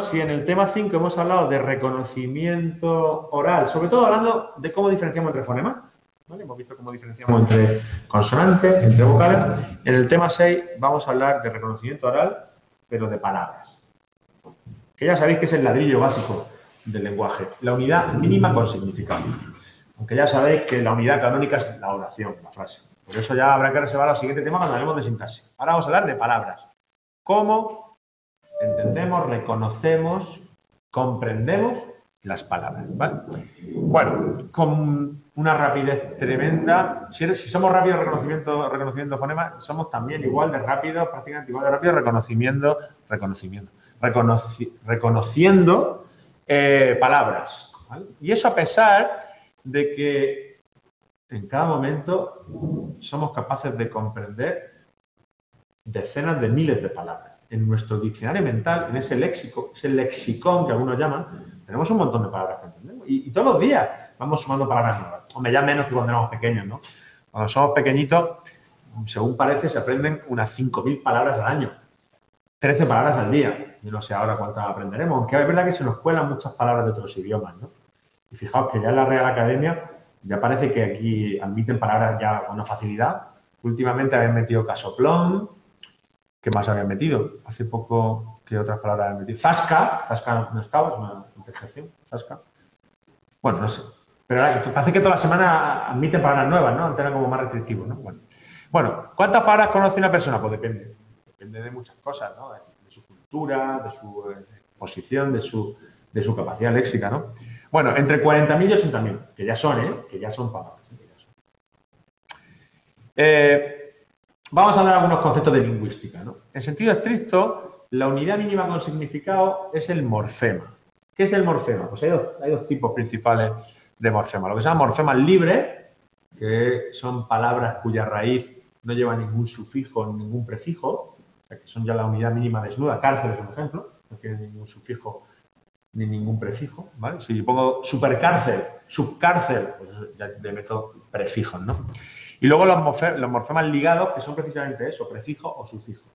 si en el tema 5 hemos hablado de reconocimiento oral, sobre todo hablando de cómo diferenciamos entre fonemas, hemos visto cómo diferenciamos entre consonantes, entre vocales, en el tema 6 vamos a hablar de reconocimiento oral, pero de palabras. Que ya sabéis que es el ladrillo básico del lenguaje, la unidad mínima con significado. Aunque ya sabéis que la unidad canónica es la oración, la frase. Por eso ya habrá que reservar al siguiente tema cuando hablemos de sintaxis. Ahora vamos a hablar de palabras. ¿Cómo entendemos, reconocemos, comprendemos las palabras? Bueno, con una rapidez tremenda. Si, somos rápidos reconocimiento, reconocimiento fonemas, somos también igual de rápidos, prácticamente igual de rápidos reconocimiento, reconocimiento, reconociendo eh, palabras. Y eso a pesar de que en cada momento somos capaces de comprender decenas de miles de palabras. En nuestro diccionario mental, en ese léxico, ese lexicón que algunos llaman, tenemos un montón de palabras que entendemos. Y, todos los días vamos sumando palabras nuevas. Hombre, ya menos que cuando éramos pequeños, ¿no? Cuando somos pequeñitos, según parece, se aprenden unas 5.000 palabras al año. 13 palabras al día. Yo no sé ahora cuántas aprenderemos, aunque es verdad que se nos cuelan muchas palabras de otros idiomas, ¿no? Y fijaos que ya en la Real Academia ya parece que aquí admiten palabras ya con una facilidad. Últimamente habían metido casoplón. ¿Qué más habían metido? Hace poco, ¿qué otras palabras habían metido? Zasca. Zasca no estaba, es una interjección. Zasca. Bueno, no sé. Pero parece que toda la semana admiten palabras nuevas, ¿no? Antes era como más restrictivo, ¿no? Bueno. bueno, ¿cuántas palabras conoce una persona? Pues depende. Depende de muchas cosas, ¿no? De, su cultura, de su eh, posición, de su, de su capacidad léxica, ¿no? Bueno, entre 40.000 y 80.000, que ya son, ¿eh? Que ya son palabras. Eh, vamos a hablar algunos conceptos de lingüística, ¿no? En sentido estricto, la unidad mínima con significado es el morfema. ¿Qué es el morfema? Pues hay dos, tipos principales de morfema. Lo que se llama morfemas libres, que son palabras cuya raíz no lleva ningún sufijo ni ningún prefijo, que son ya la unidad mínima desnuda. Cárcel es un ejemplo, no tiene ningún sufijo ni ningún prefijo, ¿vale? Si pongo supercárcel, subcárcel, pues ya le meto prefijos, ¿no? Y luego los, morfemas ligados, que son precisamente eso, prefijo o sufijo.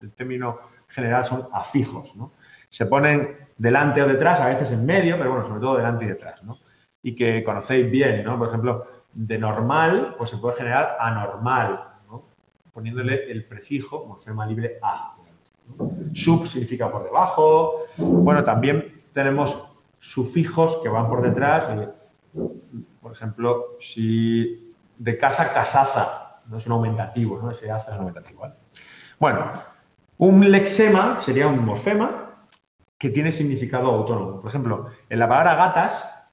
El término general son afijos, ¿no? Se ponen delante o detrás, a veces en medio, pero bueno, sobre todo delante y detrás, ¿no? Y que conocéis bien, ¿no? Por ejemplo, de normal, pues se puede generar anormal, ¿no? Poniéndole el prefijo, morfema libre a. Sub significa por debajo. Bueno, también tenemos sufijos que van por detrás. por ejemplo, si de casa, casaza, no es un aumentativo, ¿no? Ese hace es un aumentativo. Bueno, un lexema sería un morfema que tiene significado autónomo. Por ejemplo, en la palabra gatas,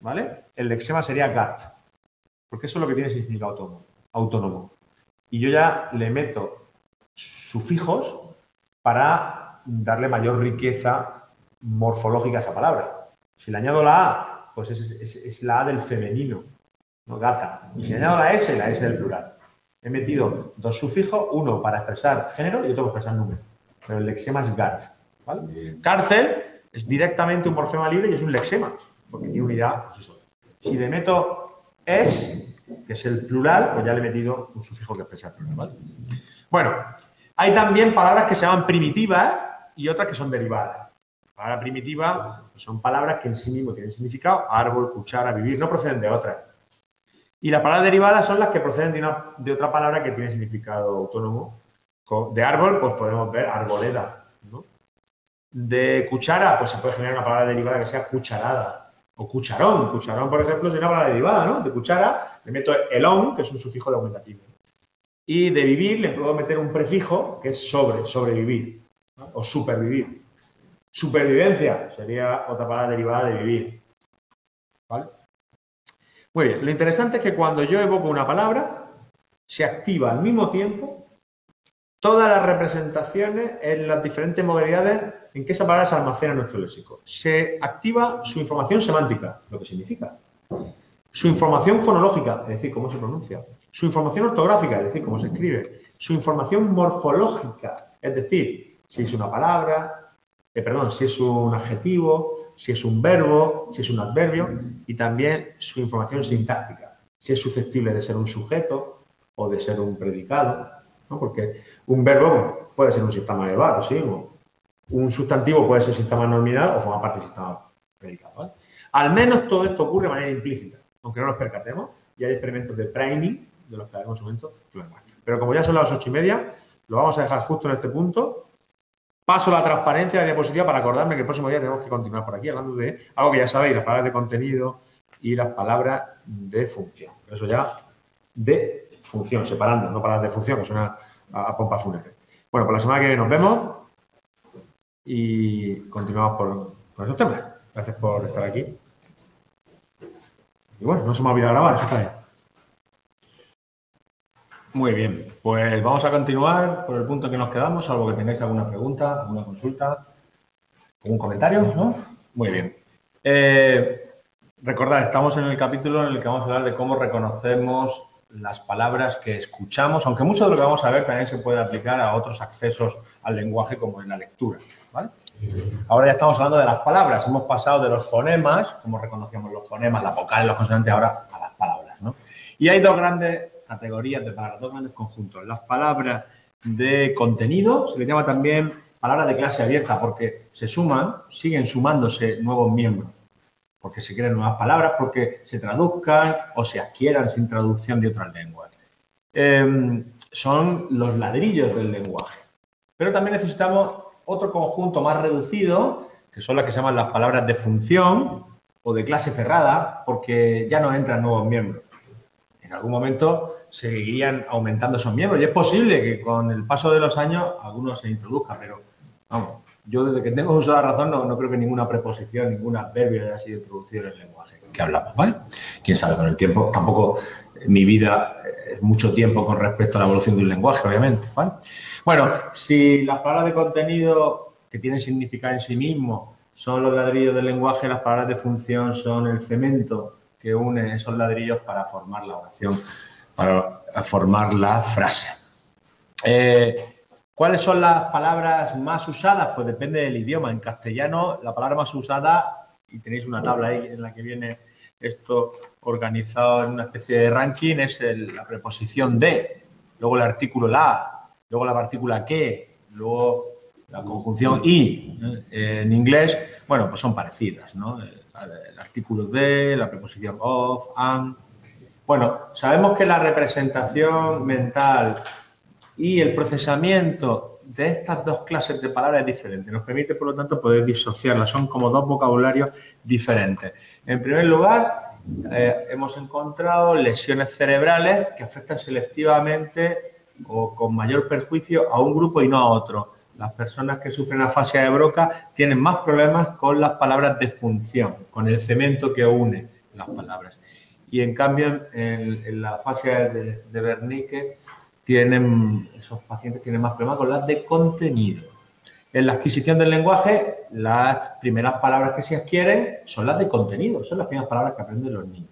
¿vale? El lexema sería gat, porque eso es lo que tiene significado autónomo. autónomo. Y yo ya le meto sufijos para darle mayor riqueza morfológica esa palabra. Si le añado la A, pues es, la A del femenino, ¿no? gata. Y si le añado la S, la S del plural. He metido dos sufijos, uno para expresar género y otro para expresar número. Pero el lexema es gat. Cárcel es directamente un morfema libre y es un lexema, porque tiene unidad. Pues si le meto es, que es el plural, pues ya le he metido un sufijo que expresa el plural. Bueno, hay también palabras que se llaman primitivas y otras que son derivadas palabra primitiva son palabras que en sí mismo tienen significado, árbol, cuchara, vivir, no proceden de otra. Y las palabras derivadas son las que proceden de, otra palabra que tiene significado autónomo. De árbol, pues podemos ver arboleda. De cuchara, pues se puede generar una palabra derivada que sea cucharada. O cucharón. Cucharón, por ejemplo, es una palabra derivada, ¿no? De cuchara le meto el on, que es un sufijo de aumentativo. Y de vivir le puedo meter un prefijo, que es sobre, sobrevivir. O supervivir. Supervivencia sería otra palabra derivada de vivir. ¿Vale? Muy bien, lo interesante es que cuando yo evoco una palabra, se activa al mismo tiempo todas las representaciones en las diferentes modalidades en que esa palabra se almacena en nuestro léxico. Se activa su información semántica, lo que significa. Su información fonológica, es decir, cómo se pronuncia. Su información ortográfica, es decir, cómo se escribe. Su información morfológica, es decir, si es una palabra, eh, perdón, si es un adjetivo, si es un verbo, si es un adverbio y también su información sintáctica, si es susceptible de ser un sujeto o de ser un predicado, ¿no? porque un verbo puede ser un sistema verbal, ¿sí? un sustantivo puede ser sistema nominal o forma parte del sistema predicado. Al menos todo esto ocurre de manera implícita, aunque no nos percatemos, y hay experimentos de priming, de los que haremos un momento, lo demuestran. Pero como ya son las ocho y media, lo vamos a dejar justo en este punto. Paso la transparencia de diapositiva para acordarme que el próximo día tenemos que continuar por aquí hablando de algo que ya sabéis, las palabras de contenido y las palabras de función. Eso ya de función, separando, no palabras de función, que suena a, pompa fúnebre. Bueno, por la semana que viene nos vemos y continuamos por, por esos temas. Gracias por estar aquí. Y bueno, no se me ha olvidado grabar, eso está bien. Muy bien, pues vamos a continuar por el punto que nos quedamos, salvo que tengáis alguna pregunta, alguna consulta, algún comentario, ¿no? Muy bien. Eh, recordad, estamos en el capítulo en el que vamos a hablar de cómo reconocemos las palabras que escuchamos, aunque mucho de lo que vamos a ver también se puede aplicar a otros accesos al lenguaje como en la lectura. Ahora ya estamos hablando de las palabras, hemos pasado de los fonemas, como reconocíamos los fonemas, las vocales, los consonantes, ahora a las palabras. Y hay dos grandes categorías de palabras, dos grandes conjuntos. Las palabras de contenido, se les llama también palabras de clase abierta, porque se suman, siguen sumándose nuevos miembros porque se crean nuevas palabras, porque se traduzcan o se adquieran sin traducción de otras lenguas. Em, son los ladrillos del lenguaje. Pero también necesitamos otro conjunto más reducido, que son las que se llaman las palabras de función o de clase cerrada, porque ya no entran nuevos miembros. En algún momento seguirían aumentando esos miembros y es posible que con el paso de los años algunos se introduzcan, pero vamos, yo desde que tengo uso de la razón no, creo que ninguna preposición, ningún adverbio haya sido introducido en el lenguaje que hablamos, ¿vale? Quién sabe, con el tiempo, tampoco mi vida es mucho tiempo con respecto a la evolución de un lenguaje, obviamente. Bueno, si las palabras de contenido que tienen significado en sí mismo son los ladrillos del lenguaje, las palabras de función son el cemento que une esos ladrillos para formar la oración, para formar la frase. Eh, ¿Cuáles son las palabras más usadas? Pues depende del idioma. En castellano, la palabra más usada, y tenéis una tabla ahí en la que viene esto organizado en una especie de ranking, es la preposición de, luego el artículo la, luego la partícula que, luego la conjunción y. ¿eh? En inglés, bueno, pues son parecidas, ¿no? El artículo de, la preposición of, and. Bueno, sabemos que la representación mental y el procesamiento de estas dos clases de palabras es diferente. Nos permite, por lo tanto, poder disociarlas. Son como dos vocabularios diferentes. En primer lugar, eh, hemos encontrado lesiones cerebrales que afectan selectivamente o con mayor perjuicio a un grupo y no a otro. Las personas que sufren afasia de Broca tienen más problemas con las palabras de función, con el cemento que une las palabras. Y en cambio, en, la afasia de, de Wernicke tienen, esos pacientes tienen más problemas con las de contenido. En la adquisición del lenguaje, las primeras palabras que se adquieren son las de contenido, son las primeras palabras que aprenden los niños.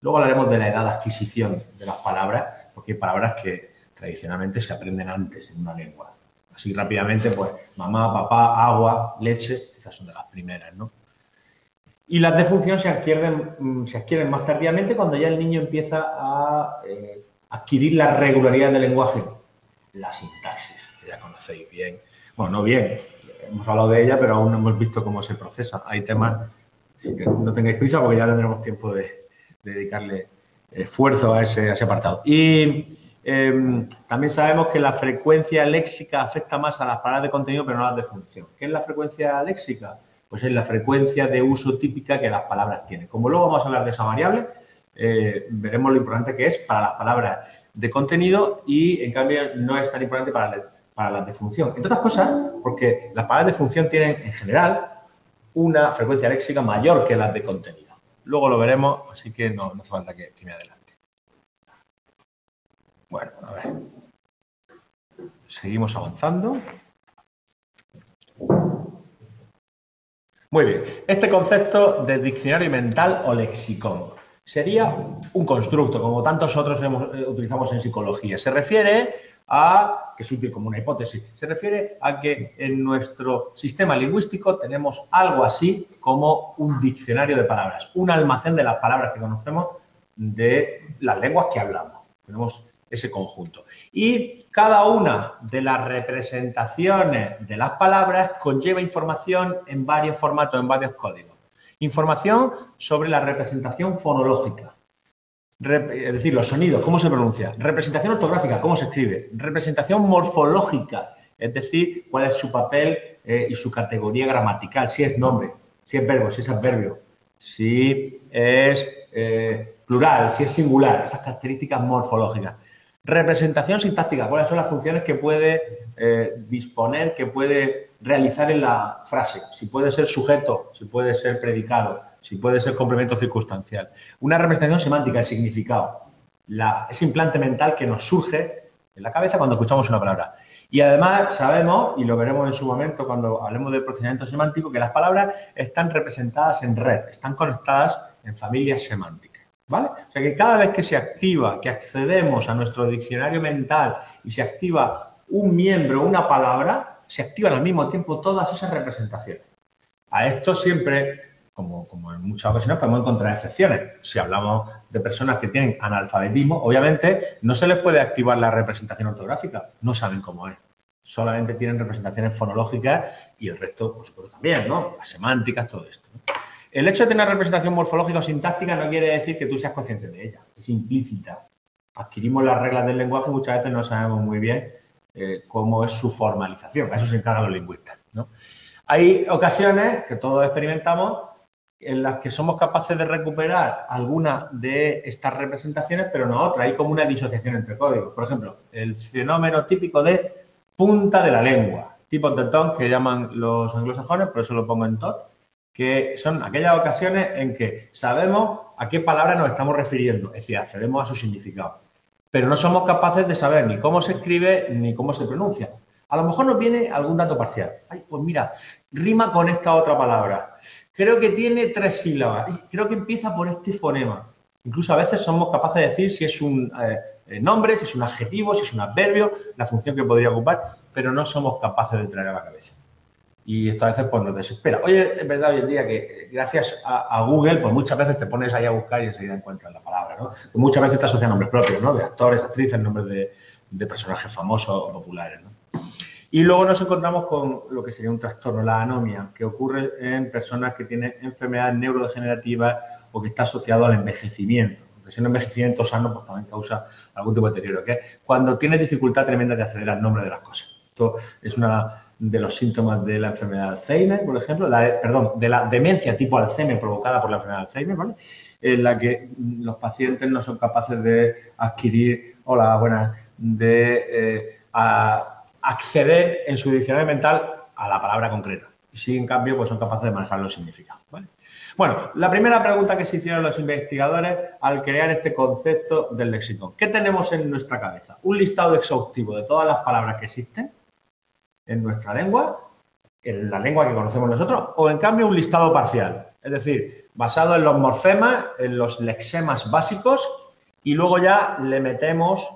Luego hablaremos de la edad de adquisición de las palabras, porque hay palabras que tradicionalmente se aprenden antes en una lengua. Así rápidamente, pues mamá, papá, agua, leche, esas son de las primeras, ¿no? Y las de función se adquieren, mm, se adquieren más tardíamente cuando ya el niño empieza a eh, adquirir la regularidad del lenguaje, la sintaxis, que ya conocéis bien. Bueno, no bien, hemos hablado de ella, pero aún no hemos visto cómo se procesa. Hay temas, que no tengáis prisa porque ya tendremos tiempo de, dedicarle esfuerzo a ese, apartado. Y em, también sabemos que la frecuencia léxica afecta más a las palabras de contenido, pero no a las de función. ¿Qué es la frecuencia léxica? Pues es la frecuencia de uso típica que las palabras tienen. Como luego vamos a hablar de esa variable, eh, veremos lo importante que es para las palabras de contenido y, en cambio, no es tan importante para, las de función. Entre otras cosas, porque las palabras de función tienen, en general, una frecuencia léxica mayor que las de contenido. Luego lo veremos, así que no, hace falta que, me adelante. Bueno, a ver. Seguimos avanzando. Muy bien. Este concepto de diccionario mental o lexicón sería un constructo, como tantos otros eh, utilizamos en psicología. Se refiere a, que es útil como una hipótesis, se refiere a que en nuestro sistema lingüístico tenemos algo así como un diccionario de palabras, un almacén de las palabras que conocemos de las lenguas que hablamos. Tenemos ese conjunto. Y cada una de las representaciones de las palabras conlleva información en varios formatos, en varios códigos. Información sobre la representación fonológica, es decir, los sonidos, cómo se pronuncia. Representación ortográfica, cómo se escribe. Representación morfológica, es decir, cuál es su papel eh, y su categoría gramatical, si es nombre, si es verbo, si es adverbio, si es eh, plural, si es singular, esas características morfológicas. Representación sintáctica, cuáles son las funciones que puede eh, disponer, que puede realizar en la frase, si puede ser sujeto, si puede ser predicado, si puede ser complemento circunstancial. Una representación semántica, el significado, ese implante mental que nos surge en la cabeza cuando escuchamos una palabra. Y además sabemos, y lo veremos en su momento cuando hablemos del procedimiento semántico, que las palabras están representadas en red, están conectadas en familias semánticas. ¿Vale? O sea que cada vez que se activa, que accedemos a nuestro diccionario mental y se activa un miembro, una palabra, se activan al mismo tiempo todas esas representaciones. A esto siempre como, en muchas ocasiones podemos encontrar excepciones. Si hablamos de personas que tienen analfabetismo, obviamente no se les puede activar la representación ortográfica, no saben cómo es. Solamente tienen representaciones fonológicas y el resto, por supuesto, también, ¿no? Las semánticas, todo esto. El hecho de tener representación morfológica o sintáctica no quiere decir que tú seas consciente de ella, es implícita. Adquirimos las reglas del lenguaje y muchas veces no sabemos muy bien eh, cómo es su formalización. A eso se encargan los lingüistas. Hay ocasiones que todos experimentamos en las que somos capaces de recuperar alguna de estas representaciones, pero no otra. Hay como una disociación entre códigos. Por ejemplo, el fenómeno típico de punta de la lengua, tipo de tongue que llaman los anglosajones, por eso lo pongo en tot, que son aquellas ocasiones en que sabemos a qué palabra nos estamos refiriendo, es decir, accedemos a su significado, pero no somos capaces de saber ni cómo se escribe ni cómo se pronuncia. A lo mejor nos viene algún dato parcial. Ay, pues mira, rima con esta otra palabra. Creo que tiene tres sílabas. Creo que empieza por este fonema. Incluso a veces somos capaces de decir si es un eh, eh, nombre, si es un adjetivo, si es un adverbio, la función que podría ocupar, pero no somos capaces de traer a la cabeza. Y esto a veces pues, nos desespera. Oye, es verdad hoy en día que eh, gracias a, Google, pues muchas veces te pones ahí a buscar y enseguida encuentras la palabra, ¿no? muchas veces te asocian nombres propios, ¿no? De actores, actrices, nombres de, de personajes famosos o populares, ¿no? Y luego nos encontramos con lo que sería un trastorno, la anomia, que ocurre en personas que tienen enfermedades neurodegenerativas o que está asociado al envejecimiento. Aunque sea un envejecimiento sano, pues también causa algún tipo de deterioro. Que cuando tienes dificultad tremenda de acceder al nombre de las cosas. Esto es uno de los síntomas de la enfermedad de Alzheimer, por ejemplo, perdón, de la demencia tipo Alzheimer provocada por la enfermedad de Alzheimer, ¿vale? en la que los pacientes no son capaces de adquirir, hola, buenas, de eh, acceder en su diccionario mental a la palabra concreta. Y si en cambio pues son capaces de manejar los significados. Bueno, la primera pregunta que se hicieron los investigadores al crear este concepto del léxico. ¿Qué tenemos en nuestra cabeza? ¿Un listado exhaustivo de todas las palabras que existen en nuestra lengua, en la lengua que conocemos nosotros, o en cambio un listado parcial? Es decir, basado en los morfemas, en los lexemas básicos, y luego ya le metemos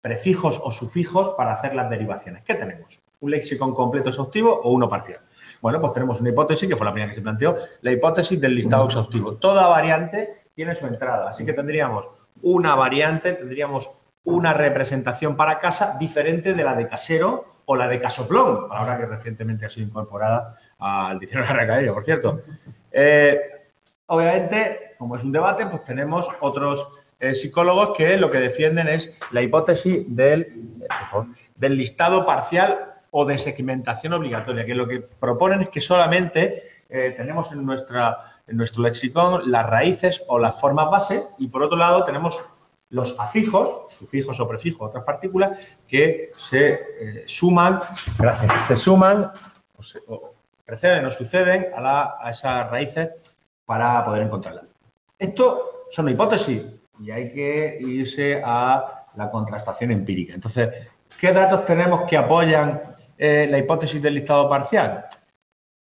prefijos o sufijos para hacer las derivaciones. ¿Qué tenemos? ¿Un léxico completo exhaustivo o uno parcial? Bueno, pues tenemos una hipótesis, que fue la primera que se planteó, la hipótesis del listado exhaustivo. Toda variante tiene su entrada, así que tendríamos una variante, tendríamos una representación para casa diferente de la de casero o la de casoplón, palabra que recientemente ha sido incorporada al diccionario de Recaello, por cierto. Eh, obviamente, como es un debate, pues tenemos otros eh, psicólogos que lo que defienden es la hipótesis del, del listado parcial o de segmentación obligatoria, que lo que proponen es que solamente eh, tenemos en, nuestra, en nuestro lexicón las raíces o las formas base y por otro lado tenemos los afijos, sufijos o prefijos, otras partículas, que se eh, suman, gracias, se suman o, preceden o suceden a, a esas raíces para poder encontrarlas. Esto son hipótesis, y hay que irse a la contrastación empírica. Entonces, ¿qué datos tenemos que apoyan eh, la hipótesis del listado parcial?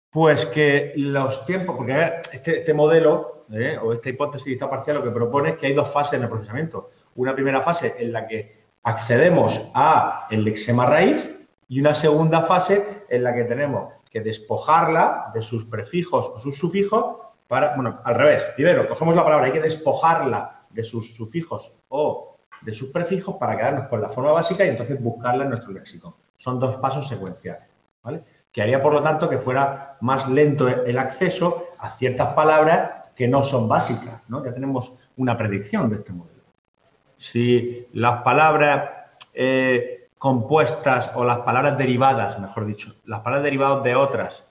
Pues que los tiempos, porque este, este modelo eh, o esta hipótesis de listado parcial lo que propone es que hay dos fases en el procesamiento. Una primera fase en la que accedemos a el lexema raíz y una segunda fase en la que tenemos que despojarla de sus prefijos o sus sufijos para, bueno, al revés. Primero, cogemos la palabra, hay que despojarla de sus sufijos o de sus prefijos para quedarnos con la forma básica y entonces buscarla en nuestro léxico. Son dos pasos secuenciales, ¿vale? Que haría, por lo tanto, que fuera más lento el acceso a ciertas palabras que no son básicas, ¿no? Ya tenemos una predicción de este modelo. Si las palabras eh, compuestas o las palabras derivadas, mejor dicho, las palabras derivadas de otras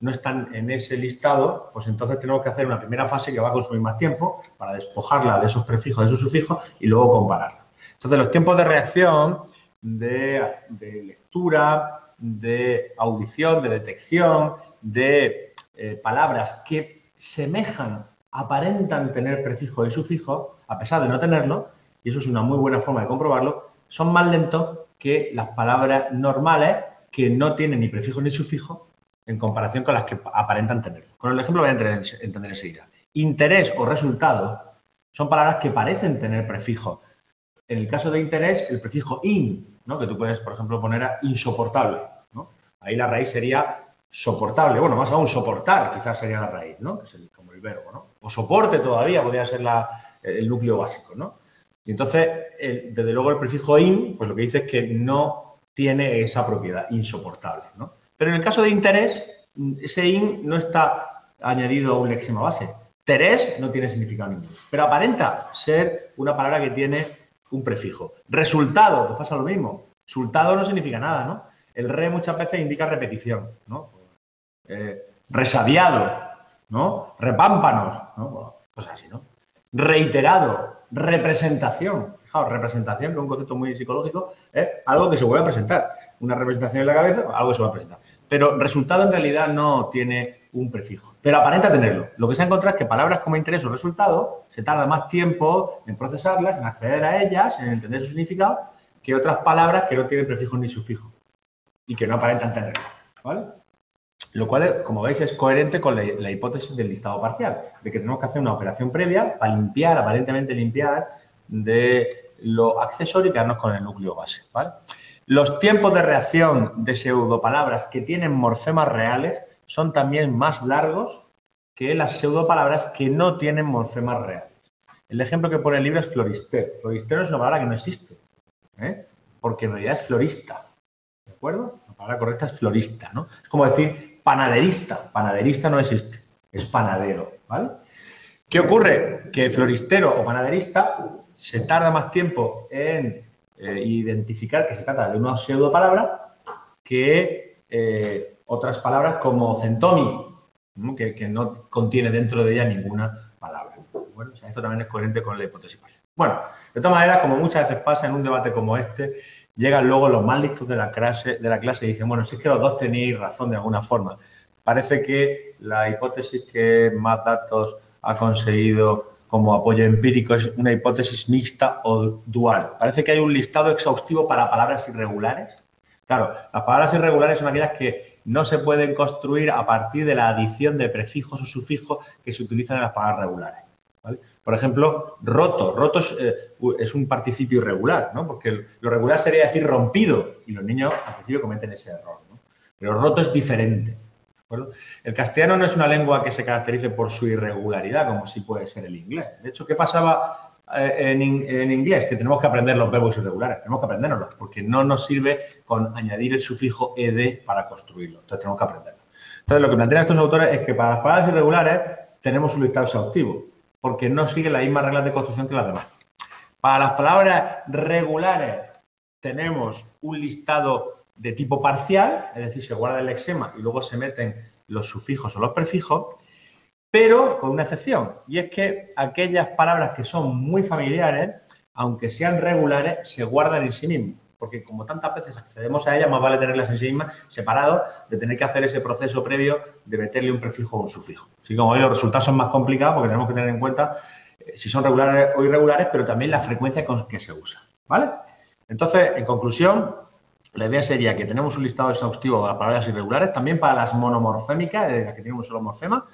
no están en ese listado, pues entonces tenemos que hacer una primera fase que va a consumir más tiempo para despojarla de esos prefijos, de esos sufijos y luego compararla. Entonces, los tiempos de reacción, de, lectura, de audición, de detección, de eh, palabras que semejan, aparentan tener prefijos y sufijos, a pesar de no tenerlo, y eso es una muy buena forma de comprobarlo, son más lentos que las palabras normales que no tienen ni prefijo ni sufijo en comparación con las que aparentan tener. Con el ejemplo voy a entender enseguida. Interés o resultado son palabras que parecen tener prefijo. En el caso de interés, el prefijo in, ¿no? que tú puedes, por ejemplo, poner a insoportable. ¿no? Ahí la raíz sería soportable. Bueno, más aún, soportar quizás sería la raíz, ¿no? es como el verbo. ¿no? O soporte todavía podría ser la, el núcleo básico. ¿no? Y entonces, desde luego, el prefijo in, pues lo que dice es que no tiene esa propiedad, insoportable. ¿no? Pero en el caso de interés, ese in no está añadido a un lexema base. Terés no tiene significado ninguno, pero aparenta ser una palabra que tiene un prefijo. Resultado, pues pasa lo mismo. Resultado no significa nada, ¿no? El re muchas veces indica repetición, ¿no? Eh, resabiado, ¿no? Repámpanos, ¿no? Cosas así, ¿no? Reiterado, representación. Fijaos, representación, que es un concepto muy psicológico, es algo que se vuelve a presentar. Una representación en la cabeza, algo que se va a presentar pero resultado en realidad no tiene un prefijo, pero aparenta tenerlo. Lo que se ha encontrado es que palabras como interés o resultado se tarda más tiempo en procesarlas, en acceder a ellas, en entender su significado, que otras palabras que no tienen prefijo ni sufijo y que no aparentan tenerlo. ¿vale? Lo cual, como veis, es coherente con la, hipótesis del listado parcial, de que tenemos que hacer una operación previa para limpiar, aparentemente limpiar, de lo accesorio y quedarnos con el núcleo base. ¿vale? Los tiempos de reacción de pseudopalabras que tienen morfemas reales son también más largos que las pseudopalabras que no tienen morfemas reales. El ejemplo que pone el libro es florister. Florister es una palabra que no existe, ¿eh? porque en realidad es florista. ¿De acuerdo? La palabra correcta es florista, ¿no? Es como decir panaderista. Panaderista no existe, es panadero, ¿vale? ¿Qué ocurre? Que floristero o panaderista se tarda más tiempo en eh, identificar que se trata de una pseudopalabra que eh, otras palabras como centomi, que, no contiene dentro de ella ninguna palabra. Bueno, esto también es coherente con la hipótesis. Bueno, de todas maneras, como muchas veces pasa en un debate como este, llegan luego los más listos de la clase, de la clase y dicen, bueno, si es que los dos tenéis razón de alguna forma. Parece que la hipótesis que más datos ha conseguido como apoyo empírico es una hipótesis mixta o dual. Parece que hay un listado exhaustivo para palabras irregulares. Claro, las palabras irregulares son aquellas que no se pueden construir a partir de la adición de prefijos o sufijos que se utilizan en las palabras regulares. Por ejemplo, roto. Roto eh, es, un participio irregular, ¿no? porque lo regular sería decir rompido y los niños al principio cometen ese error. Pero roto es diferente. El castellano no es una lengua que se caracterice por su irregularidad, como sí puede ser el inglés. De hecho, ¿qué pasaba eh, en, inglés? Que tenemos que aprender los verbos irregulares, tenemos que aprenderlos, porque no nos sirve con añadir el sufijo ed para construirlo. Entonces, tenemos que aprenderlo. Entonces, lo que plantean estos autores es que para las palabras irregulares tenemos un listado exhaustivo, porque no sigue las mismas reglas de construcción que las demás. Para las palabras regulares tenemos un listado de tipo parcial, es decir, se guarda el lexema y luego se meten los sufijos o los prefijos, pero con una excepción, y es que aquellas palabras que son muy familiares, aunque sean regulares, se guardan en sí mismas, porque como tantas veces accedemos a ellas, más vale tenerlas en sí mismas separados de tener que hacer ese proceso previo de meterle un prefijo o un sufijo. Así como hoy los resultados son más complicados porque tenemos que tener en cuenta eh, si son regulares o irregulares, pero también la frecuencia con que se usa. ¿Vale? Entonces, en conclusión, la idea sería que tenemos un listado exhaustivo para palabras irregulares, también para las monomorfémicas, de las que tienen un solo morfema,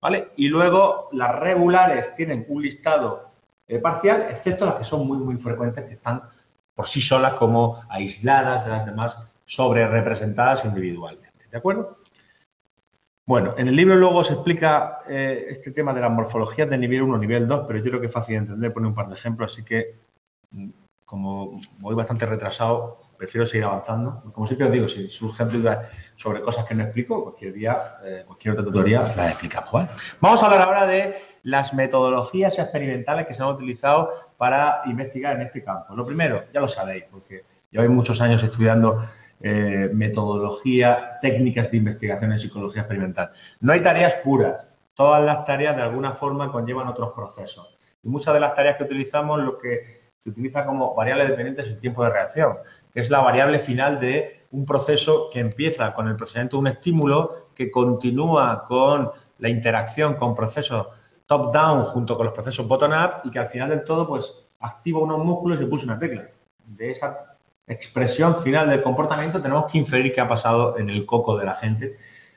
¿vale? Y luego las regulares tienen un listado eh, parcial, excepto las que son muy, muy frecuentes, que están por sí solas como aisladas de las demás, sobre representadas individualmente. ¿De acuerdo? Bueno, en el libro luego se explica eh, este tema de las morfologías de nivel 1, nivel 2, pero yo creo que es fácil de entender, pone un par de ejemplos, así que mm, como voy bastante retrasado, prefiero seguir avanzando. Como siempre os digo, si surgen dudas sobre cosas que no explico, cualquier día, eh, cualquier otra tutoría las explicamos. Vamos a hablar ahora de las metodologías experimentales que se han utilizado para investigar en este campo. Lo primero, ya lo sabéis, porque lleváis muchos años estudiando eh, metodología, técnicas de investigación en psicología experimental. No hay tareas puras. Todas las tareas de alguna forma conllevan otros procesos. Y muchas de las tareas que utilizamos lo que se utiliza como variable dependiente es el tiempo de reacción, que es la variable final de un proceso que empieza con el procedimiento de un estímulo, que continúa con la interacción con procesos top-down junto con los procesos bottom-up y que al final del todo pues activa unos músculos y pulsa una tecla. De esa expresión final del comportamiento tenemos que inferir qué ha pasado en el coco de la gente,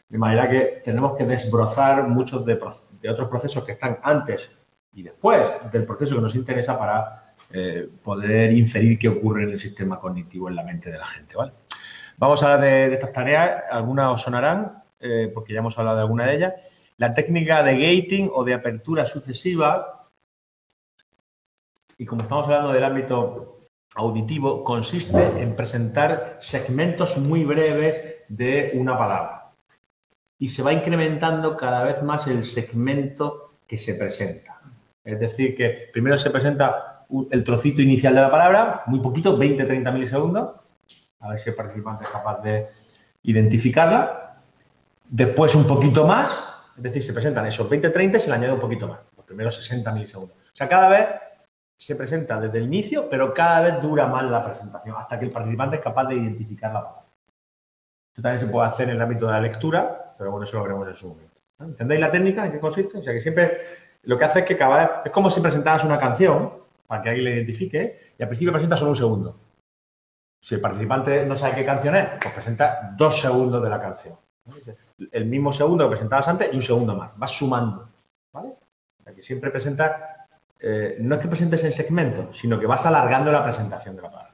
de manera que tenemos que desbrozar muchos de, otros procesos que están antes y después del proceso que nos interesa para eh, poder inferir qué ocurre en el sistema cognitivo en la mente de la gente. ¿vale? Vamos a hablar de, estas tareas, algunas os sonarán, eh, porque ya hemos hablado de alguna de ellas. La técnica de gating o de apertura sucesiva, y como estamos hablando del ámbito auditivo consiste en presentar segmentos muy breves de una palabra. Y se va incrementando cada vez más el segmento que se presenta. Es decir, que primero se presenta el trocito inicial de la palabra, muy poquito, 20-30 milisegundos. A ver si el participante es capaz de identificarla. Después un poquito más, es decir, se presentan esos 20-30 y se le añade un poquito más, los primeros 60 milisegundos. O sea, cada vez se presenta desde el inicio, pero cada vez dura más la presentación, hasta que el participante es capaz de identificar la palabra. Esto también se puede hacer en el ámbito de la lectura, pero bueno, eso lo veremos en su momento. ¿Entendéis la técnica? ¿En qué consiste? O sea, que siempre lo que hace es que cada vez, es como si presentaras una canción, para que alguien la identifique, y al principio presenta solo un segundo. Si el participante no sabe qué canción es, pues presenta dos segundos de la canción. El mismo segundo que presentabas antes y un segundo más. Vas sumando. ¿Vale? O sea, que siempre presenta eh, no es que presentes en segmento, sino que vas alargando la presentación de la palabra.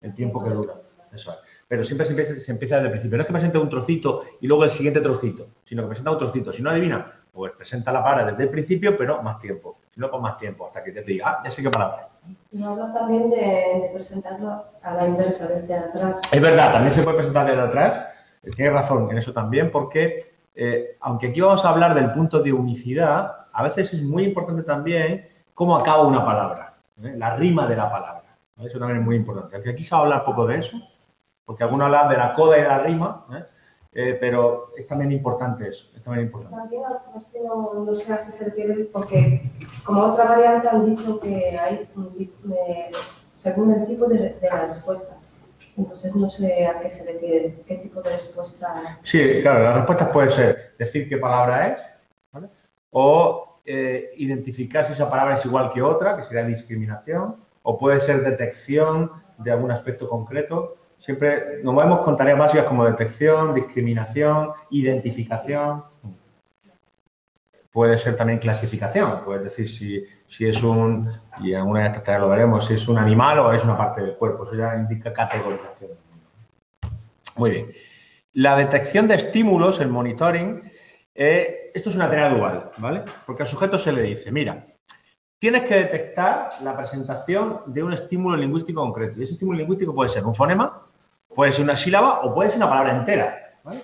El tiempo que dura. Eso es. Pero siempre se empieza, desde el principio. No es que presente un trocito y luego el siguiente trocito, sino que presenta un trocito. Si no adivina, pues presenta la palabra desde el principio, pero más tiempo. Si no, con más tiempo, hasta que te diga, ah, ya sé qué palabra. No habla también de, presentarlo a la inversa, desde atrás. Es verdad, también se puede presentar desde atrás. Tiene razón en eso también, porque eh, aunque aquí vamos a hablar del punto de unicidad, a veces es muy importante también cómo acaba una palabra, ¿eh? la rima de la palabra. Eso también es muy importante. Aquí se va a hablar poco de eso, porque algunos hablan de la coda y de la rima, ¿eh? Eh, pero es también importante eso. Es también es que no, sé a qué se refiere, porque como otra variante han dicho que hay según el tipo de, la respuesta. Entonces no sé a qué se refiere, qué tipo de respuesta. Sí, claro, la respuesta puede ser decir qué palabra es, o eh, identificar si esa palabra es igual que otra, que sería discriminación, o puede ser detección de algún aspecto concreto. Siempre nos movemos con tareas básicas como detección, discriminación, identificación. Puede ser también clasificación, puede decir si, si es un, y alguna de estas tareas lo veremos, si es un animal o es una parte del cuerpo. Eso ya indica categorización. Muy bien. La detección de estímulos, el monitoring, eh, esto es una tarea dual, ¿vale? Porque al sujeto se le dice, mira, tienes que detectar la presentación de un estímulo lingüístico concreto. Y ese estímulo lingüístico puede ser un fonema, puede ser una sílaba o puede ser una palabra entera, ¿vale?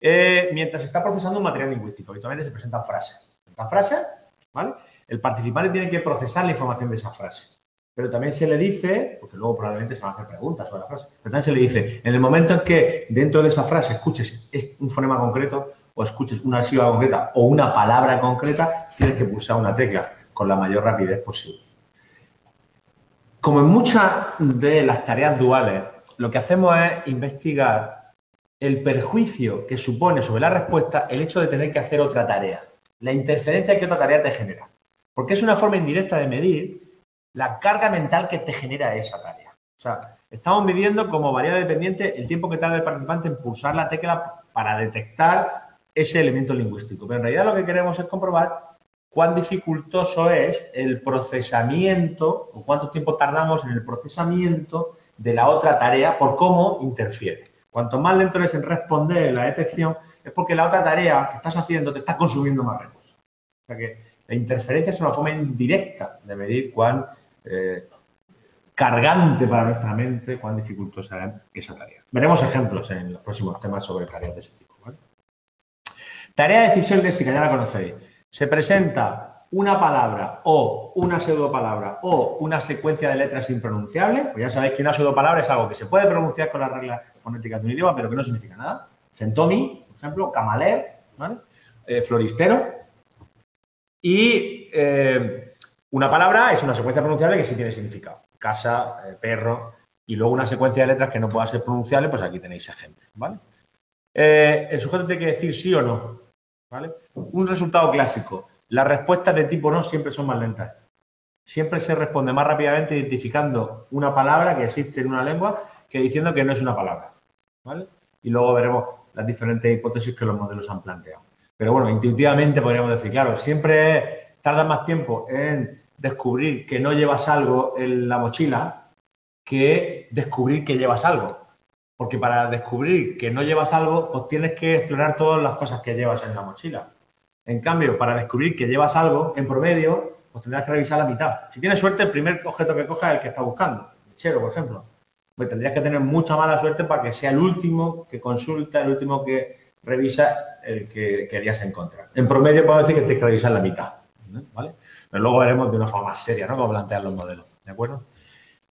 Eh, mientras está procesando un material lingüístico. Habitualmente se presentan frases. Presentan frases, ¿vale? El participante tiene que procesar la información de esa frase. Pero también se le dice, porque luego probablemente se van a hacer preguntas sobre la frase, pero también se le dice, en el momento en que dentro de esa frase escuches un fonema concreto, o escuches una sílaba concreta o una palabra concreta, tienes que pulsar una tecla con la mayor rapidez posible. Como en muchas de las tareas duales, lo que hacemos es investigar el perjuicio que supone sobre la respuesta el hecho de tener que hacer otra tarea, la interferencia que otra tarea te genera. Porque es una forma indirecta de medir la carga mental que te genera esa tarea. O sea, estamos midiendo como variable dependiente el tiempo que tarda el participante en pulsar la tecla para detectar ese elemento lingüístico. Pero en realidad lo que queremos es comprobar cuán dificultoso es el procesamiento o cuánto tiempo tardamos en el procesamiento de la otra tarea por cómo interfiere. Cuanto más lento eres en responder la detección, es porque la otra tarea que estás haciendo te está consumiendo más recursos. O sea que la interferencia es una forma indirecta de medir cuán eh, cargante para nuestra mente, cuán dificultosa es esa tarea. Veremos ejemplos en los próximos temas sobre tareas de ese tipo. Tarea de decisión léxica, ya la conocéis. Se presenta una palabra o una pseudopalabra o una secuencia de letras impronunciables. Pues ya sabéis que una pseudopalabra es algo que se puede pronunciar con las reglas fonéticas de un idioma, pero que no significa nada. Centomi, por ejemplo, camaler, eh, floristero. Y eh, una palabra es una secuencia pronunciable que sí tiene significado casa, eh, perro, y luego una secuencia de letras que no pueda ser pronunciable, pues aquí tenéis ejemplos, ¿vale? Eh, el sujeto tiene que decir sí o no, ¿vale? Un resultado clásico. Las respuestas de tipo no siempre son más lentas. Siempre se responde más rápidamente identificando una palabra que existe en una lengua que diciendo que no es una palabra, ¿vale? Y luego veremos las diferentes hipótesis que los modelos han planteado. Pero bueno, intuitivamente podríamos decir, claro, siempre tarda más tiempo en descubrir que no llevas algo en la mochila que descubrir que llevas algo. Porque para descubrir que no llevas algo, pues tienes que explorar todas las cosas que llevas en la mochila. En cambio, para descubrir que llevas algo, en promedio, pues tendrás que revisar la mitad. Si tienes suerte, el primer objeto que cojas es el que estás buscando. El chero, por ejemplo. Pues tendrías que tener mucha mala suerte para que sea el último que consulta, el último que revisa el que querías encontrar. En promedio, puedo decir que tienes que revisar la mitad. ¿Vale? Pero luego veremos de una forma más seria, ¿no? Cómo plantear los modelos, ¿de acuerdo?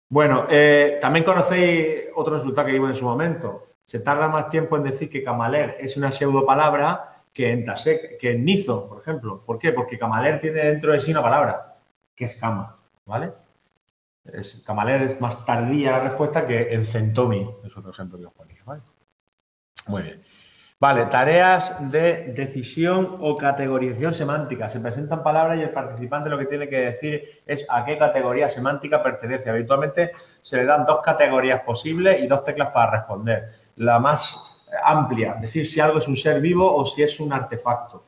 Bueno, eh, también conocéis otro resultado que vimos en su momento. Se tarda más tiempo en decir que camaler es una pseudopalabra que en tasek, que nizo, por ejemplo. ¿Por qué? Porque camaler tiene dentro de sí una palabra, que es cama, ¿vale? Es, camaler es más tardía la respuesta que en centomi, es otro ejemplo que os ponía, ¿vale? Muy bien. Vale, tareas de decisión o categorización semántica. Se presentan palabras y el participante lo que tiene que decir es a qué categoría semántica pertenece. Habitualmente se le dan dos categorías posibles y dos teclas para responder. La más amplia, decir si algo es un ser vivo o si es un artefacto.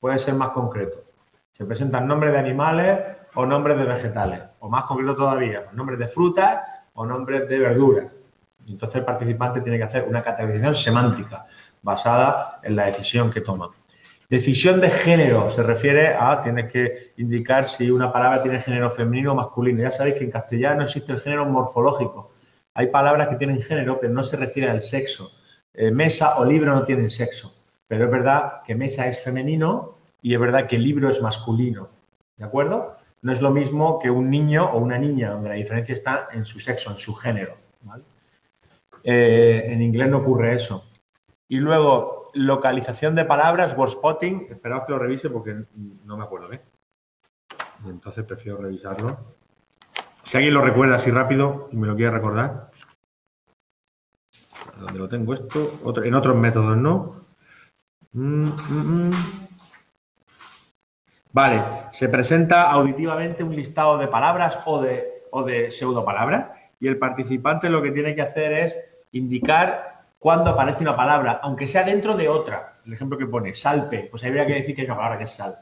Puede ser más concreto. Se presentan nombres de animales o nombres de vegetales. O más concreto todavía, nombres de frutas o nombres de verduras. Entonces el participante tiene que hacer una categorización semántica basada en la decisión que toma. Decisión de género se refiere a, tienes que indicar si una palabra tiene género femenino o masculino. Ya sabéis que en castellano existe el género morfológico. Hay palabras que tienen género, pero no se refieren al sexo. Eh, mesa o libro no tienen sexo, pero es verdad que mesa es femenino y es verdad que libro es masculino. ¿De acuerdo? No es lo mismo que un niño o una niña, donde la diferencia está en su sexo, en su género. Eh, en inglés no ocurre eso. Y luego, localización de palabras, word spotting. Esperad que lo revise porque no me acuerdo bien. Entonces prefiero revisarlo. Si alguien lo recuerda así rápido y me lo quiere recordar. ¿Dónde lo tengo esto? en otros métodos, ¿no? Mm, mm, mm. Vale, se presenta auditivamente un listado de palabras o de, o de y el participante lo que tiene que hacer es indicar cuando aparece una palabra, aunque sea dentro de otra. El ejemplo que pone, salpe, pues habría que decir que hay una palabra que es sal.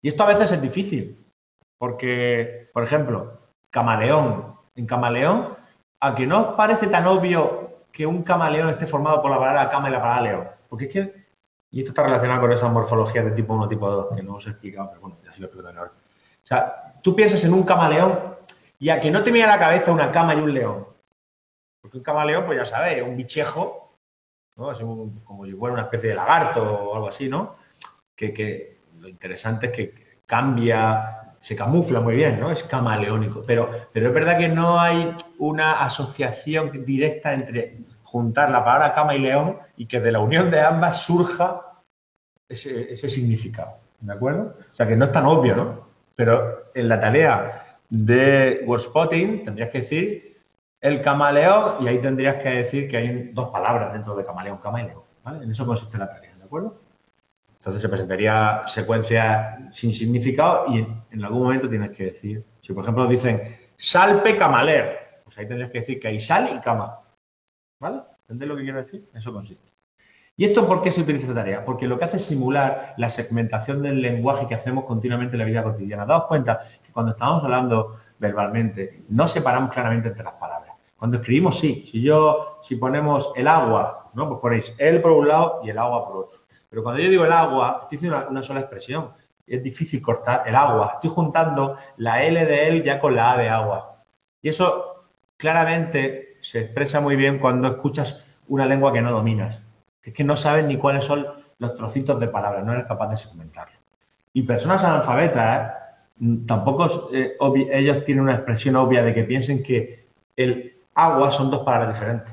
Y esto a veces es difícil, porque, por ejemplo, camaleón. En camaleón, aunque no os parece tan obvio que un camaleón esté formado por la palabra cama y la palabra león, porque es que, y esto está relacionado con esas morfologías de tipo 1, tipo 2, que no os he explicado, pero bueno, ya sí lo explico ahora. O sea, tú piensas en un camaleón y a que no te viene a la cabeza una cama y un león, porque un camaleón, pues ya sabes, un bichejo, ¿no? Es como si fuera una especie de lagarto o algo así, ¿no? Que, lo interesante es que cambia, se camufla muy bien, ¿no? Es camaleónico. Pero, pero es verdad que no hay una asociación directa entre juntar la palabra cama y león y que de la unión de ambas surja ese, significado. ¿De acuerdo? O sea que no es tan obvio, ¿no? Pero en la tarea de wordspotting tendrías que decir el camaleón, y ahí tendrías que decir que hay dos palabras dentro de camaleón, camaleón. ¿vale? En eso consiste la tarea, ¿de acuerdo? Entonces se presentaría secuencia sin significado y en, algún momento tienes que decir, si por ejemplo dicen salpe camaler, pues ahí tendrías que decir que hay sal y cama. ¿Vale? ¿Entendés lo que quiero decir? Eso consiste. ¿Y esto por qué se utiliza esta tarea? Porque lo que hace es simular la segmentación del lenguaje que hacemos continuamente en la vida cotidiana. Daos cuenta que cuando estamos hablando verbalmente, no separamos claramente entre las palabras. Cuando escribimos, sí. Si yo, si ponemos el agua, ¿no? Pues ponéis el por un lado y el agua por otro. Pero cuando yo digo el agua, estoy diciendo una, sola expresión. Es difícil cortar el agua. Estoy juntando la L de él ya con la A de agua. Y eso claramente se expresa muy bien cuando escuchas una lengua que no dominas. Es que no sabes ni cuáles son los trocitos de palabras, no eres capaz de segmentarlo. Y personas analfabetas, mm, tampoco eh, ellos tienen una expresión obvia de que piensen que el agua son dos palabras diferentes.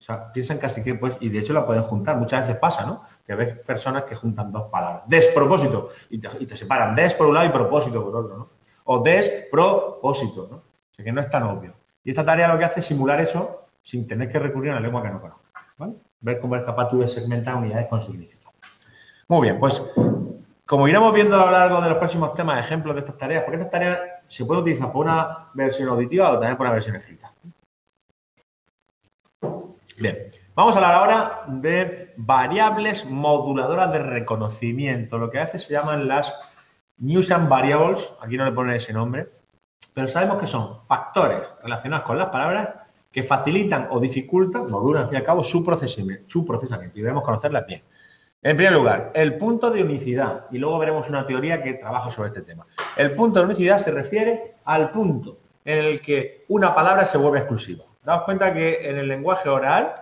O sea, piensan casi que, pues, y de hecho la pueden juntar. Muchas veces pasa, ¿no? Que ves personas que juntan dos palabras. Despropósito. Y te, y te separan. Des por un lado y propósito por otro, ¿no? O despropósito, ¿no? O sea, que no es tan obvio. Y esta tarea lo que hace es simular eso sin tener que recurrir a la lengua que no conozca. ¿vale? Ver cómo es capaz tú de segmentar unidades con significado. Muy bien, pues como iremos viendo a lo largo de los próximos temas ejemplos de estas tareas, porque estas tareas se pueden utilizar por una versión auditiva o también por una versión escrita. Bien, vamos a hablar ahora de variables moduladoras de reconocimiento. Lo que hace se llaman las Newsome Variables, aquí no le ponen ese nombre, pero sabemos que son factores relacionados con las palabras que facilitan o dificultan, modulan al fin y al cabo, su procesamiento, su procesamiento y debemos conocerlas bien. En primer lugar, el punto de unicidad, y luego veremos una teoría que trabaja sobre este tema. El punto de unicidad se refiere al punto en el que una palabra se vuelve exclusiva. Daos cuenta que en el lenguaje oral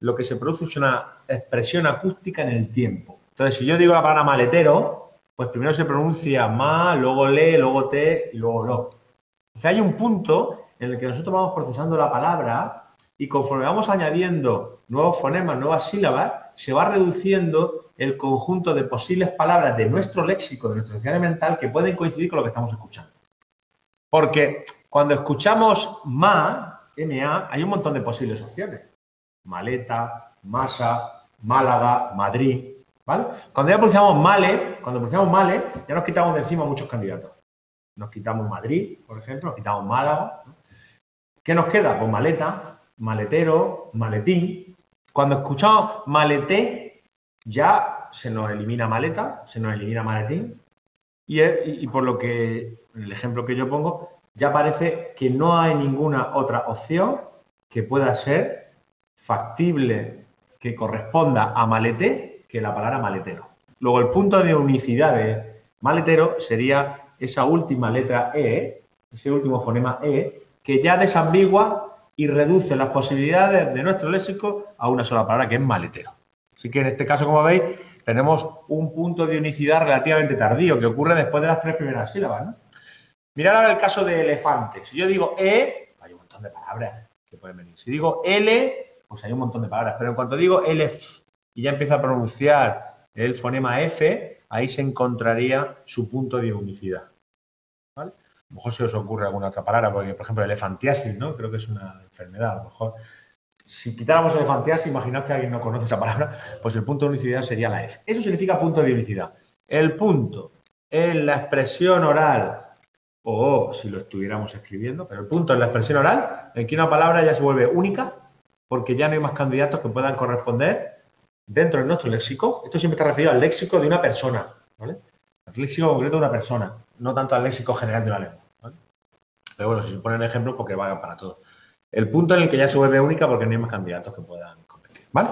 lo que se produce es una expresión acústica en el tiempo. Entonces, si yo digo la palabra maletero, pues primero se pronuncia ma, luego le, luego te y luego lo. O hay un punto en el que nosotros vamos procesando la palabra y conforme vamos añadiendo nuevos fonemas, nuevas sílabas, se va reduciendo el conjunto de posibles palabras de nuestro léxico, de nuestro diccionario mental, que pueden coincidir con lo que estamos escuchando. Porque cuando escuchamos ma, ma, hay un montón de posibles opciones. Maleta, masa, Málaga, Madrid, ¿vale? Cuando ya pronunciamos male, cuando pronunciamos male, ya nos quitamos de encima muchos candidatos. Nos quitamos Madrid, por ejemplo, nos quitamos Málaga. ¿Qué nos queda? Pues maleta, maletero, maletín. Cuando escuchamos maleté, ya se nos elimina maleta, se nos elimina maletín. Y, por lo que, en el ejemplo que yo pongo, ya parece que no hay ninguna otra opción que pueda ser factible que corresponda a maleté que la palabra maletero. Luego, el punto de unicidad de maletero sería esa última letra E, ese último fonema E, que ya desambigua y reduce las posibilidades de nuestro léxico a una sola palabra, que es maletero. Así que en este caso, como veis, tenemos un punto de unicidad relativamente tardío, que ocurre después de las tres primeras sílabas. Mirad ahora el caso de elefante. Si yo digo E, hay un montón de palabras que pueden venir. Si digo L, pues hay un montón de palabras. Pero en cuanto digo elef y ya empiezo a pronunciar el fonema F, ahí se encontraría su punto de unicidad. A lo mejor se os ocurre alguna otra palabra, porque, por ejemplo, elefantiasis, ¿no? Creo que es una enfermedad. A lo mejor, si quitáramos elefantiasis, imaginaos que alguien no conoce esa palabra, pues el punto de unicidad sería la F. Eso significa punto de unicidad. El punto en la expresión oral, o si lo estuviéramos escribiendo, pero el punto en la expresión oral, en que una palabra ya se vuelve única, porque ya no hay más candidatos que puedan corresponder dentro de nuestro léxico, esto siempre está referido al léxico de una persona, ¿vale? Al léxico concreto de una persona, no tanto al léxico general de la lengua. Pero bueno, si se ponen ejemplos porque valga para todo. El punto en el que ya se vuelve única porque no hay más candidatos que puedan competir, ¿vale?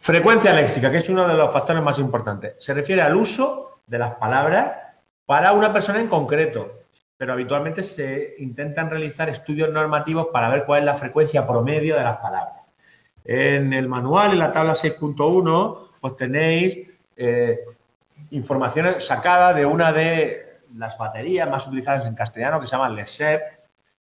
Frecuencia léxica, que es uno de los factores más importantes. Se refiere al uso de las palabras para una persona en concreto, pero habitualmente se intentan realizar estudios normativos para ver cuál es la frecuencia promedio de las palabras. En el manual, en la tabla 6.1, pues tenéis eh, información sacada de una de las baterías más utilizadas en castellano que se llama LESEP,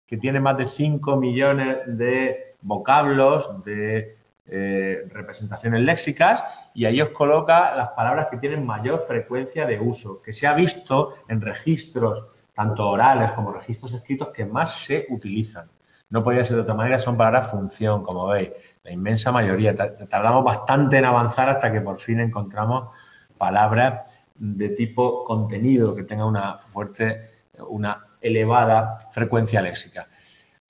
que tiene más de 5 millones de vocablos, de eh, representaciones léxicas, y ahí os coloca las palabras que tienen mayor frecuencia de uso, que se ha visto en registros, tanto orales como registros escritos, que más se utilizan. No podría ser de otra manera, son palabras función, como veis la inmensa mayoría. Tardamos bastante en avanzar hasta que por fin encontramos palabras de tipo contenido que tenga una fuerte, una elevada frecuencia léxica.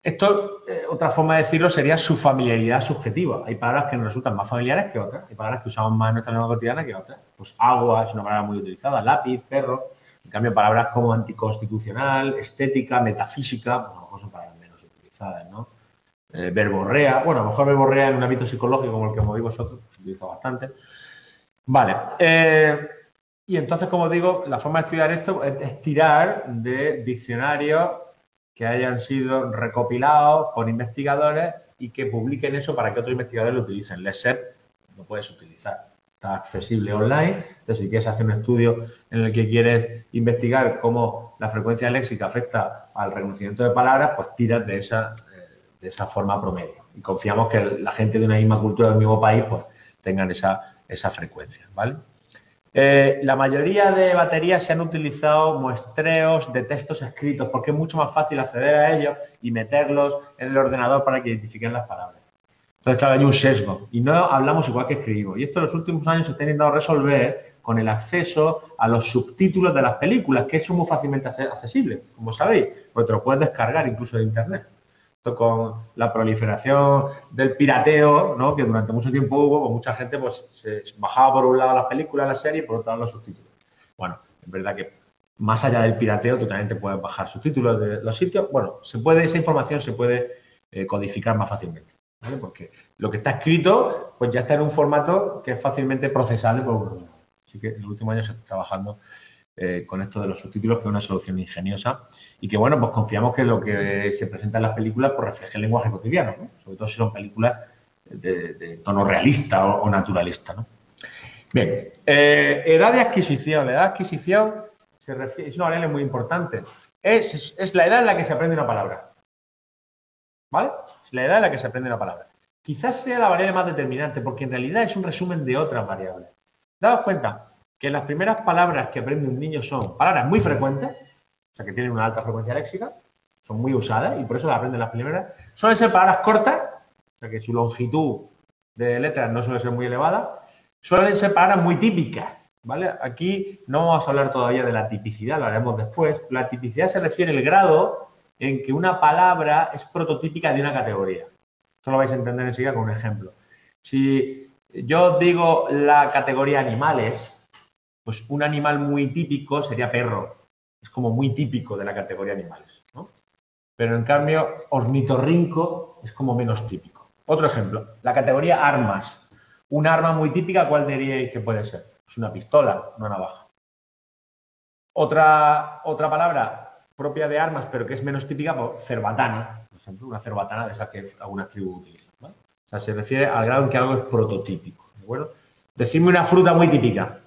Esto, eh, otra forma de decirlo sería su familiaridad subjetiva. Hay palabras que nos resultan más familiares que otras. Hay palabras que usamos más en nuestra lengua cotidiana que otras. Pues agua es una palabra muy utilizada, lápiz, perro. Cambio, palabras como anticonstitucional, estética, metafísica, pues a lo mejor son palabras menos utilizadas, ¿no? eh, verborrea. Bueno, a lo mejor verborrea en un ámbito psicológico como el que digo vosotros, se utiliza bastante. Vale. Eh, y entonces, como digo, la forma de estudiar esto es, tirar de diccionarios que hayan sido recopilados por investigadores y que publiquen eso para que otros investigadores lo utilicen. LESEP lo puedes utilizar, accesible online. Entonces, si quieres hacer un estudio en el que quieres investigar cómo la frecuencia léxica afecta al reconocimiento de palabras, pues tiras de esa, eh, de esa forma promedio. Y confiamos que la gente de una misma cultura, del mismo país, pues tengan esa, esa frecuencia, ¿vale? Eh, la mayoría de baterías se han utilizado muestreos de textos escritos porque es mucho más fácil acceder a ellos y meterlos en el ordenador para que identifiquen las palabras. Entonces, claro, hay un sesgo y no hablamos igual que escribimos. Y esto en los últimos años se está intentando resolver con el acceso a los subtítulos de las películas, que es muy fácilmente accesible, como sabéis, porque te lo puedes descargar incluso de Internet con la proliferación del pirateo, ¿no? que durante mucho tiempo hubo, pues mucha gente pues, bajaba por un lado las películas, la serie y por otro lado los subtítulos. Bueno, es verdad que más allá del pirateo, tú también te puedes bajar subtítulos de los sitios. Bueno, se puede, esa información se puede eh, codificar más fácilmente, Porque lo que está escrito, pues ya está en un formato que es fácilmente procesable por un ordenador. Así que en el último año se está trabajando eh, con esto de los subtítulos, que es una solución ingeniosa y que, bueno, pues confiamos que lo que se presenta en las películas pues refleje el lenguaje cotidiano, sobre todo si son películas de, tono realista o, naturalista. ¿no? Bien, eh, edad de adquisición. La edad de adquisición se refiere, es una variable muy importante. Es, es la edad en la que se aprende una palabra. ¿Vale? La edad en la que se aprende una palabra. Quizás sea la variable más determinante, porque en realidad es un resumen de otras variables. Daos cuenta, que las primeras palabras que aprende un niño son palabras muy frecuentes, o sea, que tienen una alta frecuencia léxica, son muy usadas y por eso las aprenden las primeras. Suelen ser palabras cortas, o sea, que su longitud de letras no suele ser muy elevada. Suelen ser palabras muy típicas, ¿vale? Aquí no vamos a hablar todavía de la tipicidad, lo haremos después. La tipicidad se refiere al grado en que una palabra es prototípica de una categoría. Esto lo vais a entender enseguida con un ejemplo. Si yo digo la categoría animales, pues un animal muy típico sería perro. Es como muy típico de la categoría animales. Pero en cambio, ornitorrinco es como menos típico. Otro ejemplo, la categoría armas. Una arma muy típica, ¿cuál diríais que puede ser? Es una pistola, una navaja. Otra, otra palabra propia de armas, pero que es menos típica, pues, cerbatana. Por ejemplo, una cerbatana de esa que algunas tribus utilizan. O sea, se refiere al grado en que algo es prototípico. ¿De acuerdo? Decirme una fruta muy típica.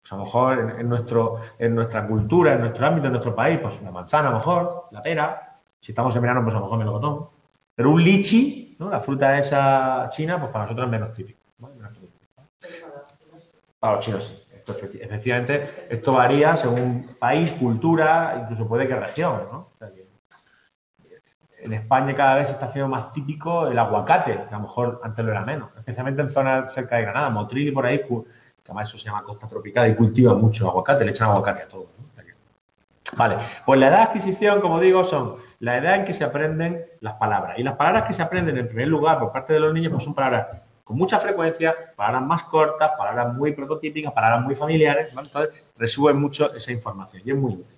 Pues a lo mejor en, nuestro, en nuestra cultura, en nuestro ámbito, en nuestro país, pues una manzana a lo mejor, la pera. Si estamos en verano, pues a lo mejor melocotón. Pero un lichi, ¿no? la fruta esa china, pues para nosotros es menos típico. Para los chinos sí. Efectivamente, esto varía según país, cultura, incluso puede que región. ¿no? en España cada vez se está haciendo más típico el aguacate, que a lo mejor antes lo era menos, especialmente en zonas cerca de Granada, Motril y por ahí, que además eso se llama costa tropical y cultiva mucho aguacate, le echan aguacate a todo. Vale, pues la edad de adquisición, como digo, son la edad en que se aprenden las palabras. Y las palabras que se aprenden en primer lugar por parte de los niños pues son palabras con mucha frecuencia, palabras más cortas, palabras muy prototípicas, palabras muy familiares. Entonces, resuelven mucho esa información y es muy útil.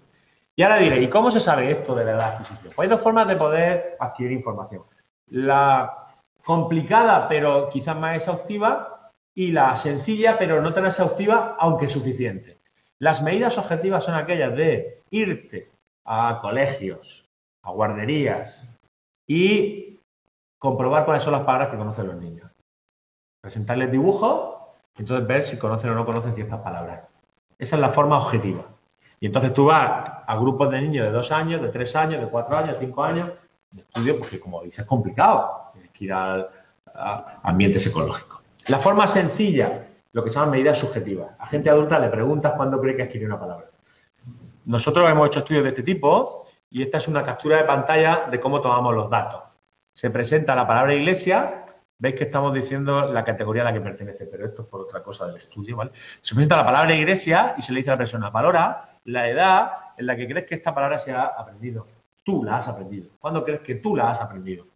Y ahora diré, ¿y cómo se sabe esto de la edad de adquisición? Pues hay dos formas de poder adquirir información. La complicada, pero quizás más exhaustiva, y la sencilla, pero no tan exhaustiva, aunque suficiente. Las medidas objetivas son aquellas de irte a colegios, a guarderías y comprobar cuáles son las palabras que conocen los niños. Presentarles dibujos y entonces ver si conocen o no conocen ciertas palabras. Esa es la forma objetiva. Y entonces tú vas a grupos de niños de dos años, de tres años, de cuatro años, cinco años, de estudio, porque como veis es complicado. Ir al ambiente psicológico. La forma sencilla, lo que se llama medidas subjetivas. A gente adulta le preguntas cuándo cree que adquiere una palabra. Nosotros hemos hecho estudios de este tipo y esta es una captura de pantalla de cómo tomamos los datos. Se presenta la palabra iglesia, veis que estamos diciendo la categoría a la que pertenece, pero esto es por otra cosa del estudio, ¿vale? Se presenta la palabra iglesia y se le dice a la persona, valora la edad en la que crees que esta palabra se ha aprendido. Tú la has aprendido. ¿Cuándo crees que tú la has aprendido?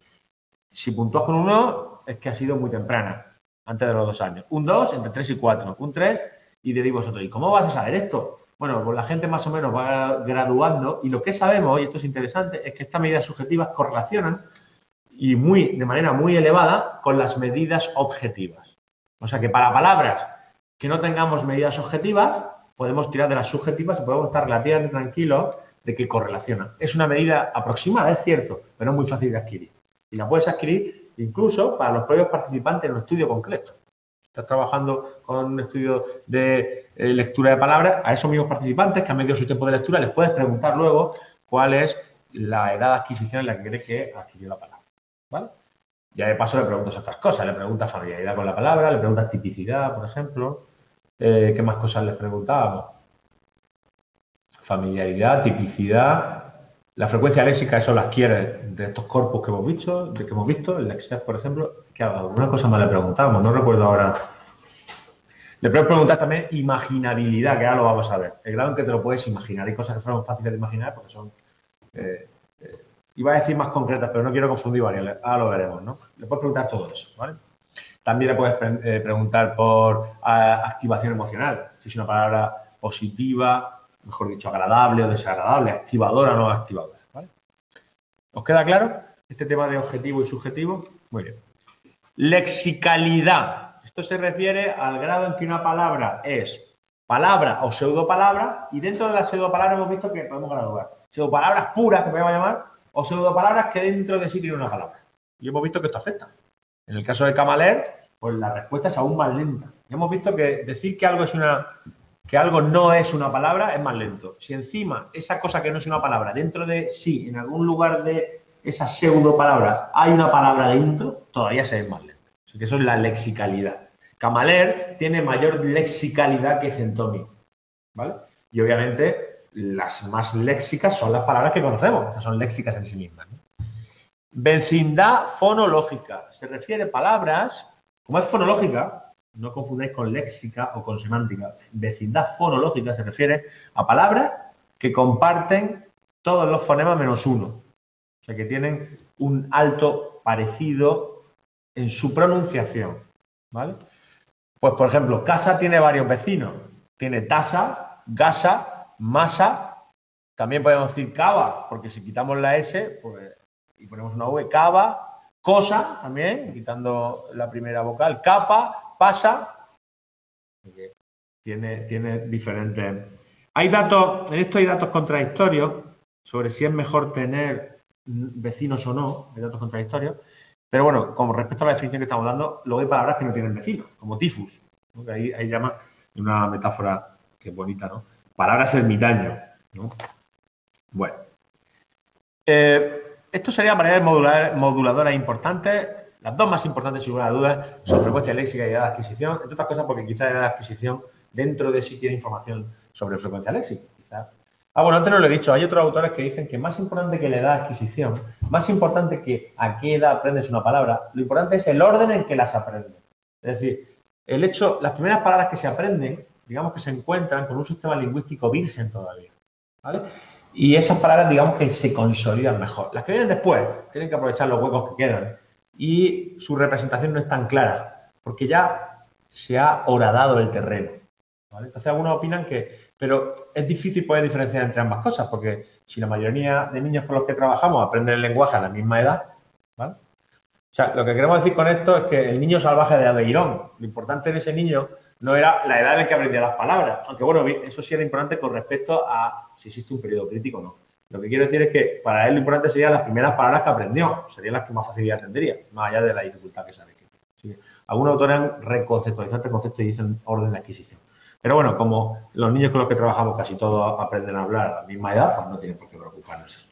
Si puntúas con uno, es que ha sido muy temprana antes de los dos años. Un 2 entre 3 y 4. Un 3 y de vosotros. ¿Y cómo vas a saber esto? Bueno, pues la gente más o menos va graduando y lo que sabemos, y esto es interesante, es que estas medidas subjetivas correlacionan y muy, de manera muy elevada con las medidas objetivas. O sea que para palabras que no tengamos medidas objetivas, podemos tirar de las subjetivas y podemos estar relativamente tranquilos de que correlaciona. Es una medida aproximada, es cierto, pero es muy fácil de adquirir. Y la puedes adquirir incluso para los propios participantes en un estudio concreto. Estás trabajando con un estudio de eh, lectura de palabras, a esos mismos participantes que han medido su tiempo de lectura, les puedes preguntar luego cuál es la edad de adquisición en la que cree que adquirió la palabra. ¿Vale? Ya de paso le preguntas otras cosas, le preguntas familiaridad con la palabra, le preguntas tipicidad, por ejemplo. Eh, ¿Qué más cosas les preguntábamos? Familiaridad, tipicidad, la frecuencia léxica, eso las quiere de estos corpus que hemos visto, de que hemos visto, el Lextech, por ejemplo, que alguna cosa más le preguntábamos, no recuerdo ahora. Le puedes preguntar también imaginabilidad, que ahora lo vamos a ver. El grado en que te lo puedes imaginar. Hay cosas que son fáciles de imaginar porque son eh, eh, iba a decir más concretas, pero no quiero confundir varias, ahora lo veremos, ¿no? Le puedes preguntar todo eso, ¿vale? También le puedes eh, preguntar por activación emocional, si es una palabra positiva, mejor dicho, agradable o desagradable, activadora o no activadora, ¿vale? ¿Os queda claro este tema de objetivo y subjetivo? Muy bien. Lexicalidad. Esto se refiere al grado en que una palabra es palabra o pseudopalabra y dentro de la pseudopalabra hemos visto que podemos graduar. Pseudopalabras puras, que podemos llamar, o pseudopalabras que dentro de sí tienen una palabra. Y hemos visto que esto afecta. En el caso de Camaler, pues la respuesta es aún más lenta. hemos visto que decir que algo es una que algo no es una palabra es más lento. Si encima esa cosa que no es una palabra dentro de sí, en algún lugar de esa pseudo palabra hay una palabra dentro, todavía se ve más lento. Así que eso es la lexicalidad. Camaler tiene mayor lexicalidad que Centomi. ¿Vale? Y obviamente las más léxicas son las palabras que conocemos, que son léxicas en sí mismas. Vecindad fonológica. Se refiere a palabras, como es fonológica, no confundáis con léxica o con semántica. Vecindad fonológica se refiere a palabras que comparten todos los fonemas menos uno. O sea, que tienen un alto parecido en su pronunciación. ¿Vale? Pues, por ejemplo, casa tiene varios vecinos. Tiene tasa, gasa, masa, también podemos decir cava, porque si quitamos la S pues, y ponemos una V, cava, cosa también, quitando la primera vocal, capa, pasa, tiene, tiene diferentes... Hay datos, en esto hay datos contradictorios sobre si es mejor tener vecinos o no, hay datos contradictorios, pero bueno, como respecto a la definición que estamos dando, luego hay palabras que no tienen vecinos, como tifus, ahí, ahí llama una metáfora que es bonita, ¿no? Palabras ermitaño. ¿no? Bueno. Eh, esto sería manera modular, moduladoras importantes. Las dos más importantes, sin lugar a dudas, son frecuencia léxica y edad de adquisición. Entre otras cosas, porque quizás edad de adquisición dentro de sí tiene información sobre frecuencia léxica. Ah, bueno, antes no lo he dicho. Hay otros autores que dicen que más importante que la edad de adquisición, más importante que a qué edad aprendes una palabra, lo importante es el orden en que las aprendes. Es decir, el hecho, las primeras palabras que se aprenden digamos que se encuentran con un sistema lingüístico virgen todavía. Y esas palabras, digamos que se consolidan mejor. Las que vienen después tienen que aprovechar los huecos que quedan y su representación no es tan clara, porque ya se ha horadado el terreno. Entonces, algunos opinan que, pero es difícil poder diferenciar entre ambas cosas, porque si la mayoría de niños con los que trabajamos aprenden el lenguaje a la misma edad, ¿vale? O sea, lo que queremos decir con esto es que el niño salvaje de Aveirón, lo importante en ese niño no era la edad en la que aprendía las palabras. Aunque bueno, eso sí era importante con respecto a si existe un periodo crítico o no. Lo que quiero decir es que para él lo importante serían las primeras palabras que aprendió, serían las que más facilidad tendría, más allá de la dificultad que sabe. algunos autores han reconceptualizado este concepto y dicen orden de adquisición. Pero bueno, como los niños con los que trabajamos casi todos aprenden a hablar a la misma edad, pues no tienen por qué preocuparnos.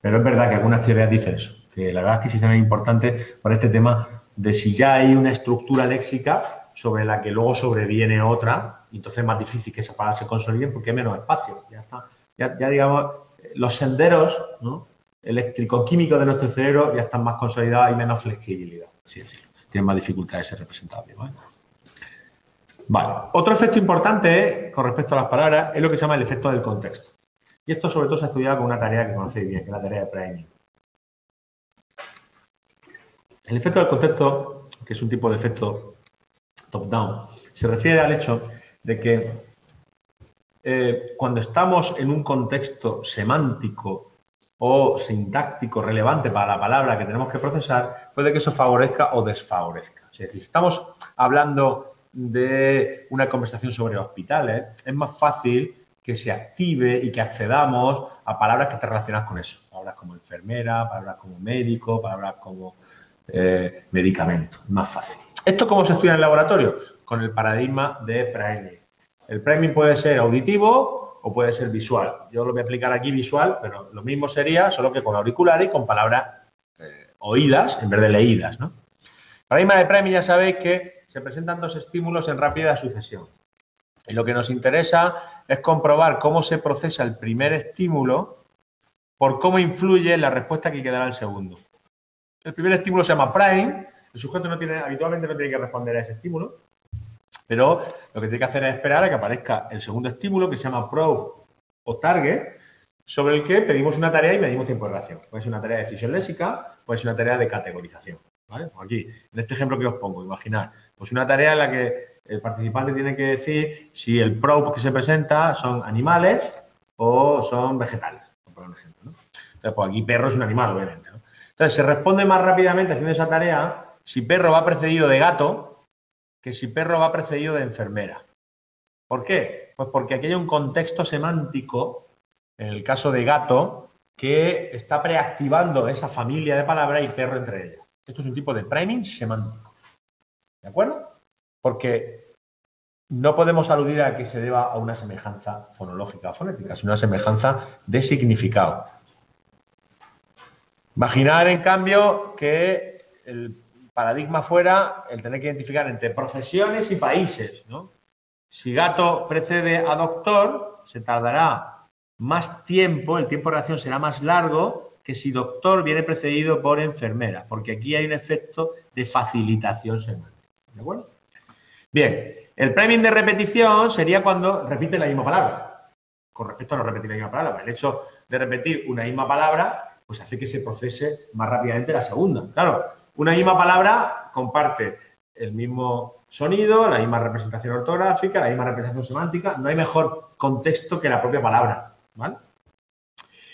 Pero es verdad que algunas teorías dicen eso, que la edad de adquisición es importante para este tema de si ya hay una estructura léxica sobre la que luego sobreviene otra, y entonces es más difícil que esa palabra se consolide porque hay menos espacio. Ya, digamos, los senderos eléctrico-químicos de nuestro cerebro ya están más consolidados y menos flexibilidad, así decirlo. Tienen más dificultad de ser representables. ¿vale? Otro efecto importante con respecto a las palabras es lo que se llama el efecto del contexto. Y esto sobre todo se ha estudiado con una tarea que conocéis bien, que es la tarea de priming. El efecto del contexto, que es un tipo de efecto top-down, se refiere al hecho de que eh, cuando estamos en un contexto semántico o sintáctico relevante para la palabra que tenemos que procesar, puede que eso favorezca o desfavorezca. Es decir, si estamos hablando de una conversación sobre hospitales, es más fácil que se active y que accedamos a palabras que estén relacionadas con eso. Palabras como enfermera, palabras como médico, palabras como eh, medicamento. Más fácil. ¿Esto cómo se estudia en el laboratorio? Con el paradigma de priming. El priming puede ser auditivo o puede ser visual. Yo lo voy a explicar aquí visual, pero lo mismo sería, solo que con auricular y con palabras eh, oídas en vez de leídas. ¿no? El paradigma de priming ya sabéis que se presentan dos estímulos en rápida sucesión. Y lo que nos interesa es comprobar cómo se procesa el primer estímulo por cómo influye la respuesta que quedará el segundo. El primer estímulo se llama prime, el sujeto no tiene, habitualmente no tiene que responder a ese estímulo, pero lo que tiene que hacer es esperar a que aparezca el segundo estímulo que se llama probe o target, sobre el que pedimos una tarea y medimos tiempo de reacción. Puede ser una tarea de decisión léxica, puede ser una tarea de categorización. Pues aquí, en este ejemplo que os pongo, imaginar, pues una tarea en la que el participante tiene que decir si el probe que se presenta son animales o son vegetales, por ejemplo. Entonces, pues aquí perro es un animal, obviamente. Entonces, se responde más rápidamente haciendo esa tarea si perro va precedido de gato que si perro va precedido de enfermera. ¿Por qué? Pues porque aquí hay un contexto semántico, en el caso de gato, que está preactivando esa familia de palabras y perro entre ellas. Esto es un tipo de priming semántico. ¿De acuerdo? Porque no podemos aludir a que se deba a una semejanza fonológica o fonética, sino una semejanza de significado. Imaginar, en cambio, que el paradigma fuera el tener que identificar entre profesiones y países. Si gato precede a doctor, se tardará más tiempo, el tiempo de reacción será más largo que si doctor viene precedido por enfermera, porque aquí hay un efecto de facilitación semántica. ¿De acuerdo? Bien, el priming de repetición sería cuando repite la misma palabra. Con respecto a no repetir la misma palabra. El hecho de repetir una misma palabra, pues hace que se procese más rápidamente la segunda. Claro, una misma palabra comparte el mismo sonido, la misma representación ortográfica, la misma representación semántica. No hay mejor contexto que la propia palabra. ¿vale?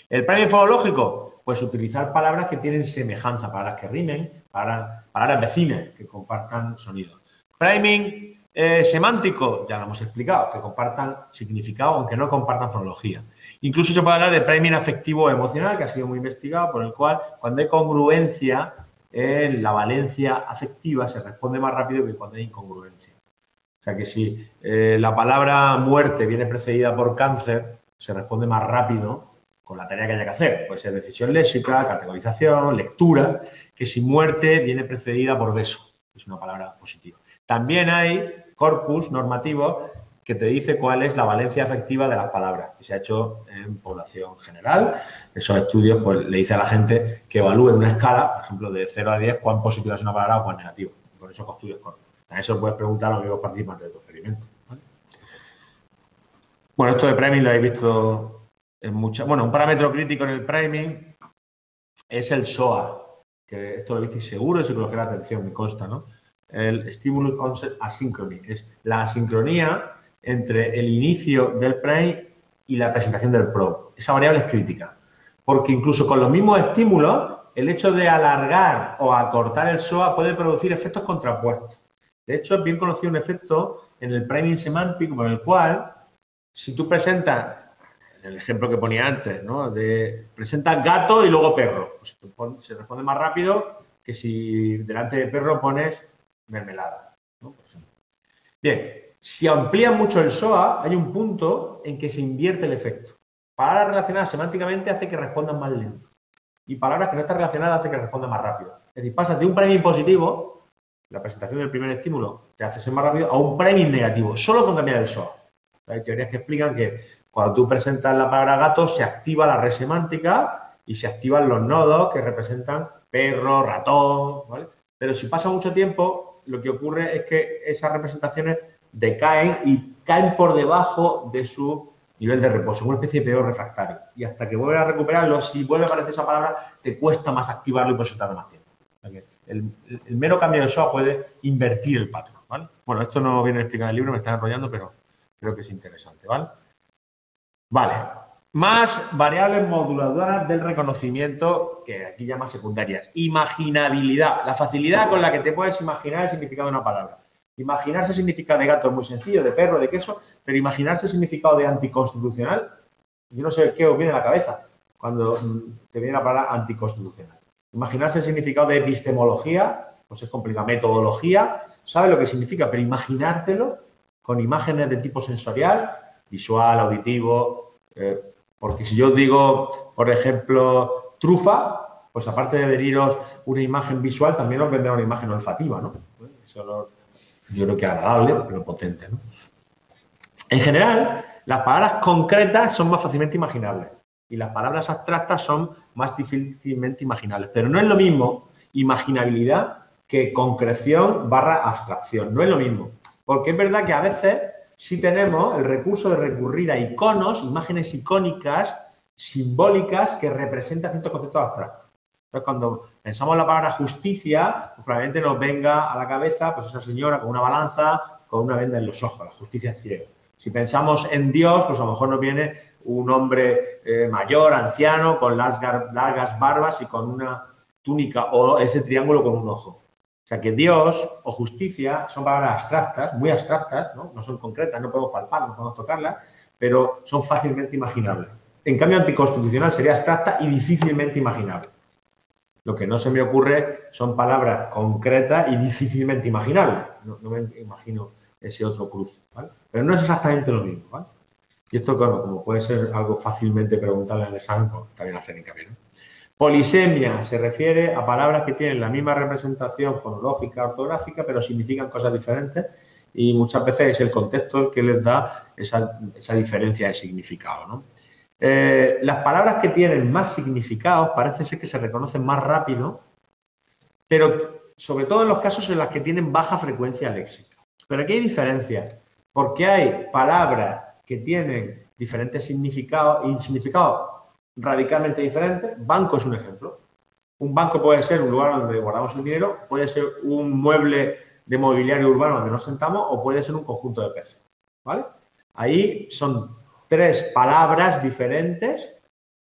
El priming fonológico, pues utilizar palabras que tienen semejanza, palabras que rimen, palabras, palabras vecinas que compartan sonido. Priming eh, semántico, ya lo hemos explicado, que compartan significado, aunque no compartan fonología. Incluso se puede hablar de priming afectivo emocional, que ha sido muy investigado, por el cual cuando hay congruencia la valencia afectiva se responde más rápido que cuando hay incongruencia. O sea que si eh, la palabra muerte viene precedida por cáncer, se responde más rápido con la tarea que haya que hacer. Puede ser decisión léxica, categorización, lectura, que si muerte viene precedida por beso. Es una palabra positiva. También hay corpus normativo que te dice cuál es la valencia afectiva de las palabras, que se ha hecho en población general. Esos estudios pues, le dice a la gente que evalúe en una escala, por ejemplo, de 0 a 10, cuán positiva es una palabra o cuán negativa. Con esos estudios corpus. A eso puedes preguntar a los mismos participantes de tu experimento. Bueno, esto de priming lo habéis visto en muchas. Bueno, un parámetro crítico en el priming es el SOA, que esto lo visteis seguro y que la atención, me consta, ¿no? el Stimulus Concept Asynchrony, es la asincronía entre el inicio del prime y la presentación del pro. Esa variable es crítica, porque incluso con los mismos estímulos, el hecho de alargar o acortar el SOA puede producir efectos contrapuestos. De hecho, es bien conocido un efecto en el priming semántico con el cual, si tú presentas, en el ejemplo que ponía antes, ¿no? presentas gato y luego perro, pues se responde más rápido que si delante de perro pones mermelada. Bien, si amplía mucho el SOA, hay un punto en que se invierte el efecto. Palabras relacionadas semánticamente hace que respondan más lento. Y palabras que no están relacionadas hace que respondan más rápido. Es decir, pasas de un premio positivo, la presentación del primer estímulo te hace ser más rápido, a un premio negativo, solo con cambiar el SOA. Hay teorías que explican que cuando tú presentas la palabra gato, se activa la red semántica y se activan los nodos que representan perro, ratón, ¿vale? Pero si pasa mucho tiempo, lo que ocurre es que esas representaciones decaen y caen por debajo de su nivel de reposo, una especie de peor refractario. Y hasta que vuelve a recuperarlo, si vuelve a aparecer esa palabra, te cuesta más activarlo y por eso tarda más tiempo. El, mero cambio de SOA puede invertir el patrón, Bueno, esto no viene a explicar en el libro, me está enrollando, pero creo que es interesante, ¿vale? Vale. Más variables moduladoras del reconocimiento, que aquí llama secundarias. Imaginabilidad, la facilidad con la que te puedes imaginar el significado de una palabra. Imaginarse el significado de gato es muy sencillo, de perro, de queso, pero imaginarse el significado de anticonstitucional, yo no sé qué os viene a la cabeza cuando mm, te viene la palabra anticonstitucional. Imaginarse el significado de epistemología, pues es complicado, metodología, sabe lo que significa, pero imaginártelo con imágenes de tipo sensorial, visual, auditivo, eh, porque si yo digo, por ejemplo, trufa, pues aparte de veniros una imagen visual, también os vendrá una imagen olfativa, ¿no? Eso yo creo que agradable, pero potente, ¿no? En general, las palabras concretas son más fácilmente imaginables y las palabras abstractas son más difícilmente imaginables. Pero no es lo mismo imaginabilidad que concreción barra abstracción. No es lo mismo. Porque es verdad que a veces sí tenemos el recurso de recurrir a iconos, imágenes icónicas, simbólicas, que representan ciertos conceptos abstractos. Entonces, cuando pensamos en la palabra justicia, pues probablemente nos venga a la cabeza pues esa señora con una balanza, con una venda en los ojos, la justicia ciego. Si pensamos en Dios, pues a lo mejor nos viene un hombre eh, mayor, anciano, con largas, largas barbas y con una túnica o ese triángulo con un ojo. O sea que Dios o justicia son palabras abstractas, muy abstractas, ¿no? no son concretas, no podemos palparlas, no podemos tocarlas, pero son fácilmente imaginables. En cambio, anticonstitucional sería abstracta y difícilmente imaginable. Lo que no se me ocurre son palabras concretas y difícilmente imaginables. No, me imagino ese otro cruce, ¿vale? Pero no es exactamente lo mismo, ¿vale? Y esto, como puede ser algo fácilmente preguntable en el examen, pues también hacer hincapié, ¿no? Polisemia se refiere a palabras que tienen la misma representación fonológica, ortográfica, pero significan cosas diferentes y muchas veces es el contexto el que les da esa, esa diferencia de significado, ¿no? Eh, las palabras que tienen más significados parece ser que se reconocen más rápido, pero sobre todo en los casos en los que tienen baja frecuencia léxica. Pero aquí hay diferencias, porque hay palabras que tienen diferentes significados y significados radicalmente diferentes. Banco es un ejemplo. Un banco puede ser un lugar donde guardamos el dinero, puede ser un mueble de mobiliario urbano donde nos sentamos o puede ser un conjunto de peces. ¿Vale? Ahí son tres palabras diferentes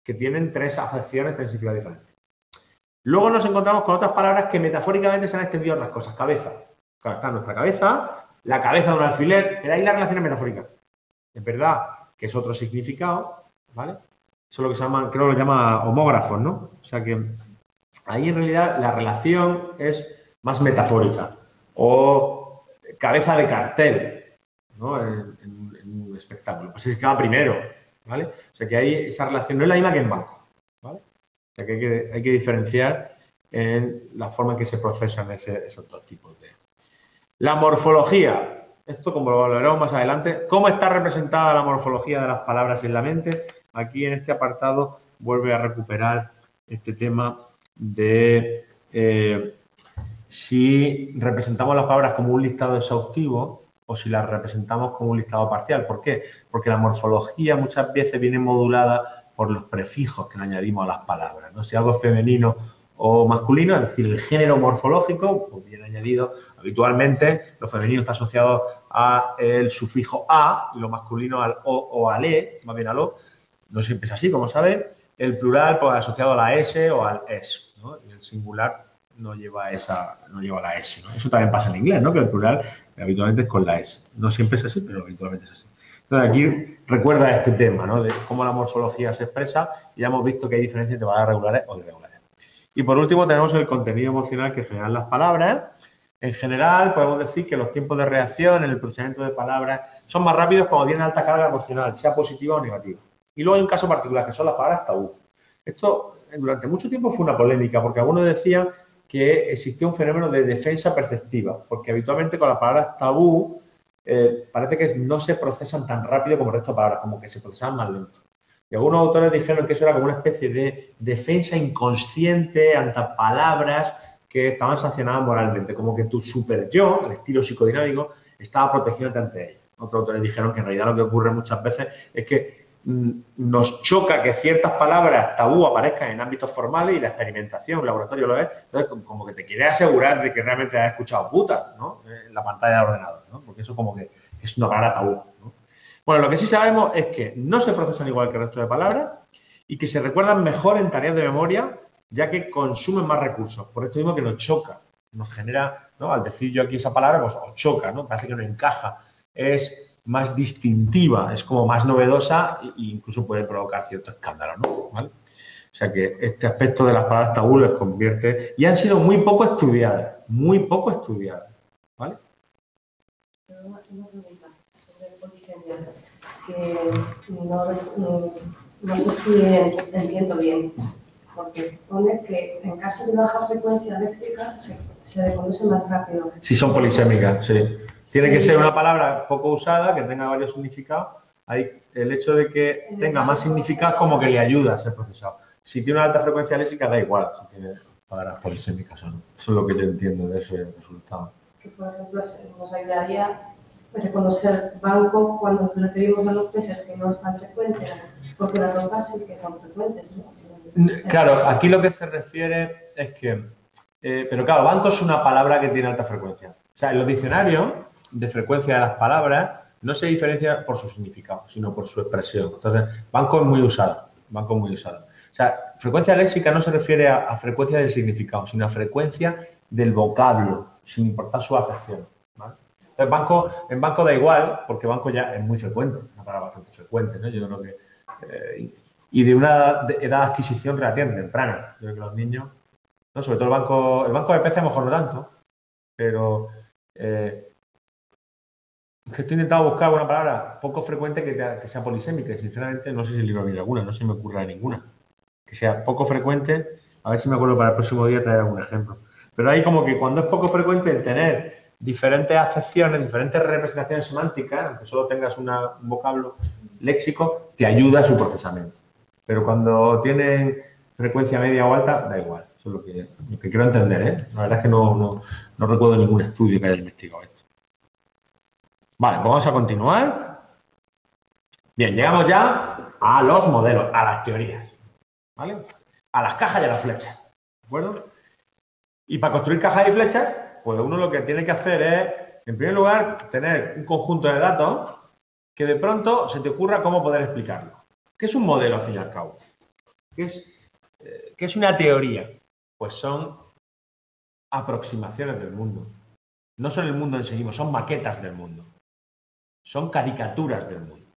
que tienen tres acepciones, tres significados diferentes. Luego nos encontramos con otras palabras que metafóricamente se han extendido a otras cosas. Cabeza. Está nuestra cabeza, la cabeza de un alfiler, pero ahí la relación es metafórica. Es verdad que es otro significado, ¿vale? Eso es lo que se llama, creo que lo llama homógrafos, ¿no? O sea que ahí en realidad la relación es más metafórica. O cabeza de cartel, ¿no? Espectáculo. Pues es que va primero, ¿vale? O sea que ahí esa relación no es la misma que en banco, ¿vale? O sea que hay que, diferenciar en la forma en que se procesan esos dos tipos de... La morfología, esto como lo veremos más adelante, ¿cómo está representada la morfología de las palabras en la mente? Aquí en este apartado vuelve a recuperar este tema de eh, si representamos las palabras como un listado exhaustivo, o si la representamos como un listado parcial. ¿Por qué? Porque la morfología muchas veces viene modulada por los prefijos que le añadimos a las palabras. ¿no? Si algo es femenino o masculino, es decir, el género morfológico, pues viene añadido. Habitualmente, lo femenino está asociado al sufijo a y lo masculino al o o al e, más bien al o. No siempre es así, como saben. El plural, pues asociado a la s o al es. Y el singular no lleva esa, no lleva la S. Eso también pasa en inglés, ¿no? Que el plural habitualmente es con la S. No siempre es así, pero habitualmente es así. Entonces aquí recuerda este tema, ¿no? De cómo la morfología se expresa y ya hemos visto que hay diferencias entre palabras regulares o irregulares. Y por último tenemos el contenido emocional que generan las palabras. En general podemos decir que los tiempos de reacción en el procesamiento de palabras son más rápidos cuando tienen alta carga emocional, sea positiva o negativa. Y luego hay un caso particular que son las palabras tabú. Esto durante mucho tiempo fue una polémica porque algunos decían que existía un fenómeno de defensa perceptiva, porque habitualmente con las palabras tabú eh, parece que no se procesan tan rápido como el resto de palabras, como que se procesan más lento. Y algunos autores dijeron que eso era como una especie de defensa inconsciente ante palabras que estaban sancionadas moralmente, como que tu super yo, el estilo psicodinámico, estaba protegiéndote ante ellas. Otros autores dijeron que en realidad lo que ocurre muchas veces es que nos choca que ciertas palabras tabú aparezcan en ámbitos formales y la experimentación, el laboratorio lo es. Entonces, como que te quiere asegurar de que realmente has escuchado puta, ¿no? En la pantalla del ordenador, ¿no? Porque eso como que es una palabra tabú, ¿no? Bueno, lo que sí sabemos es que no se procesan igual que el resto de palabras y que se recuerdan mejor en tareas de memoria ya que consumen más recursos. Por esto mismo que nos choca nos genera, ¿no? Al decir yo aquí esa palabra, pues os choca, ¿no? Parece que no encaja. Es más distintiva, es como más novedosa e incluso puede provocar cierto escándalo, ¿no? ¿Vale? O sea que este aspecto de las palabras tabú les convierte y han sido muy poco estudiadas, muy poco estudiadas, ¿vale? Una pregunta sobre polisemia, que no, no sé si entiendo bien, porque pone que en caso de baja frecuencia léxica se, se reconoce más rápido. Si son polisémicas, sí. Tiene que ser una palabra poco usada, que tenga varios significados. Hay el hecho de que tenga más significados como que le ayuda a ser procesado. Si tiene una alta frecuencia léxica, da igual si tiene palabras polisémicas o no. Eso es lo que yo entiendo de ese resultado. Que, por ejemplo, nos ayudaría reconocer banco cuando nos referimos a los peces que no es tan frecuente, porque las otras sí que son frecuentes. ¿no? Claro, aquí lo que se refiere es que, eh, pero claro, banco es una palabra que tiene alta frecuencia. O sea, en los diccionarios de frecuencia de las palabras no se diferencia por su significado, sino por su expresión. Entonces, banco es muy usado, banco muy usado. O sea, frecuencia léxica no se refiere a, frecuencia del significado, sino a frecuencia del vocablo, sin importar su acepción. Entonces, banco, en banco da igual, porque banco ya es muy frecuente, una palabra bastante frecuente, ¿no? Yo creo que eh, y de una edad de adquisición relativamente temprana. Yo creo que los niños, ¿no? sobre todo el banco, el banco de PC a lo mejor no tanto, pero eh, que estoy intentando buscar una palabra poco frecuente que, sea polisémica sinceramente no sé si el libro viene alguna, no se me ocurre ninguna. Que sea poco frecuente, a ver si me acuerdo para el próximo día traer algún ejemplo. Pero hay como que cuando es poco frecuente el tener diferentes acepciones, diferentes representaciones semánticas, aunque solo tengas un vocablo léxico, te ayuda a su procesamiento. Pero cuando tienen frecuencia media o alta, da igual. Eso es lo que, lo que quiero entender. ¿eh? La verdad es que no, no recuerdo ningún estudio que haya investigado esto. Vale, pues vamos a continuar. Bien, llegamos ya a los modelos, a las teorías. ¿Vale? A las cajas y a las flechas. ¿De acuerdo? Y para construir cajas y flechas, pues uno lo que tiene que hacer es, en primer lugar, tener un conjunto de datos que de pronto se te ocurra cómo poder explicarlo. ¿Qué es un modelo, al fin y al cabo? ¿Qué es, eh, ¿qué es una teoría? Pues son aproximaciones del mundo. No son el mundo en sí mismo, son maquetas del mundo. Son caricaturas del mundo.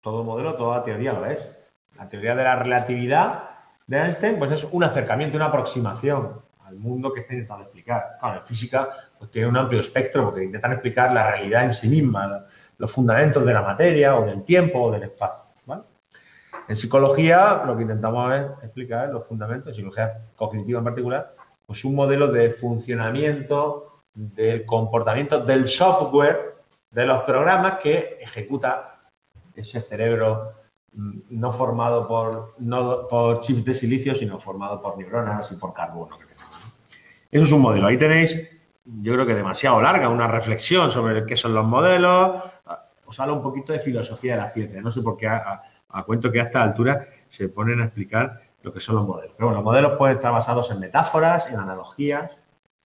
Todo modelo, toda teoría lo es. La teoría de la relatividad de Einstein pues es un acercamiento, una aproximación al mundo que está intentando explicar. Claro, en física pues, tiene un amplio espectro porque intentan explicar la realidad en sí misma, los fundamentos de la materia o del tiempo o del espacio. En psicología lo que intentamos es explicar los fundamentos, en psicología cognitiva en particular, pues un modelo de funcionamiento del comportamiento del software de los programas que ejecuta ese cerebro mm, no formado por, no por chips de silicio, sino formado por neuronas y por carbono. Eso es un modelo. Ahí tenéis, yo creo que demasiado larga, una reflexión sobre qué son los modelos. Os habla un poquito de filosofía de la ciencia. No sé por qué a cuento que a esta altura se ponen a explicar lo que son los modelos. Pero bueno, los modelos pueden estar basados en metáforas, en analogías.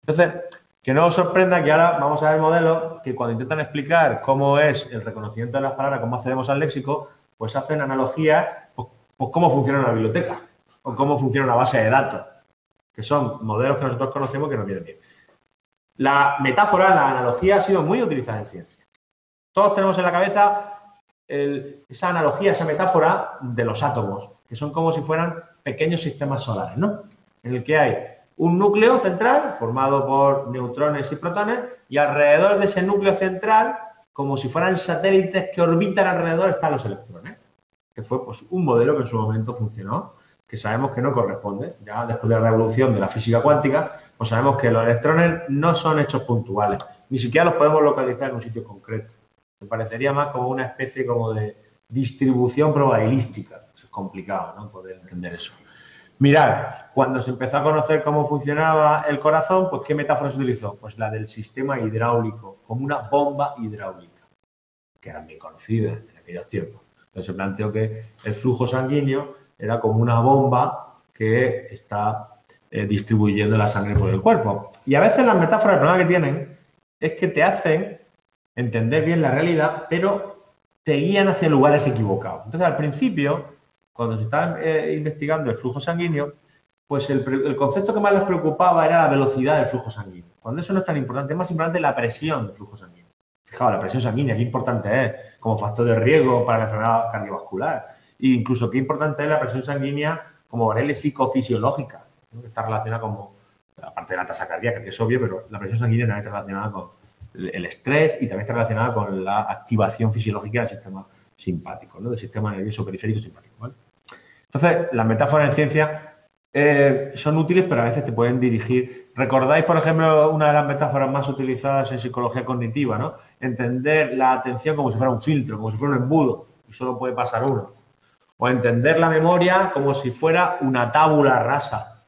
Entonces, que no os sorprenda que ahora vamos a ver modelos que cuando intentan explicar cómo es el reconocimiento de las palabras, cómo accedemos al léxico, pues hacen analogías, pues, pues cómo funciona una biblioteca o cómo funciona una base de datos, que son modelos que nosotros conocemos que nos vienen bien. La metáfora, la analogía ha sido muy utilizada en ciencia. Todos tenemos en la cabeza esa analogía, esa metáfora de los átomos, que son como si fueran pequeños sistemas solares, ¿no? En el que hay un núcleo central formado por neutrones y protones y alrededor de ese núcleo central, como si fueran satélites que orbitan alrededor, están los electrones. Que fue pues, un modelo que en su momento funcionó, que sabemos que no corresponde. Ya después de la revolución de la física cuántica, pues sabemos que los electrones no son hechos puntuales, ni siquiera los podemos localizar en un sitio concreto. Me parecería más como una especie como de distribución probabilística. Es complicado, ¿no? Poder entender eso. Mirad, cuando se empezó a conocer cómo funcionaba el corazón, pues ¿qué metáfora se utilizó? Pues la del sistema hidráulico, como una bomba hidráulica, que era bien conocida en aquellos tiempos. Entonces se planteó que el flujo sanguíneo era como una bomba que está eh, distribuyendo la sangre por el cuerpo. Y a veces las metáforas, el problema que tienen es que te hacen entender bien la realidad, pero te guían hacia lugares equivocados. Entonces, al principio, cuando se estaba eh, investigando el flujo sanguíneo, pues el, concepto que más les preocupaba era la velocidad del flujo sanguíneo. Cuando eso no es tan importante, es más importante la presión del flujo sanguíneo. Fijaos, la presión sanguínea, qué importante es como factor de riesgo para la enfermedad cardiovascular. E incluso qué importante es la presión sanguínea como variable psicofisiológica, que está relacionada con, aparte de la tasa cardíaca, que es obvio, pero la presión sanguínea también está relacionada con el estrés y también está relacionada con la activación fisiológica del sistema simpático, ¿no? del sistema nervioso periférico simpático. Entonces, las metáforas en ciencia eh, son útiles, pero a veces te pueden dirigir. ¿Recordáis, por ejemplo, una de las metáforas más utilizadas en psicología cognitiva? ¿no? Entender la atención como si fuera un filtro, como si fuera un embudo, y solo puede pasar uno. O entender la memoria como si fuera una tábula rasa.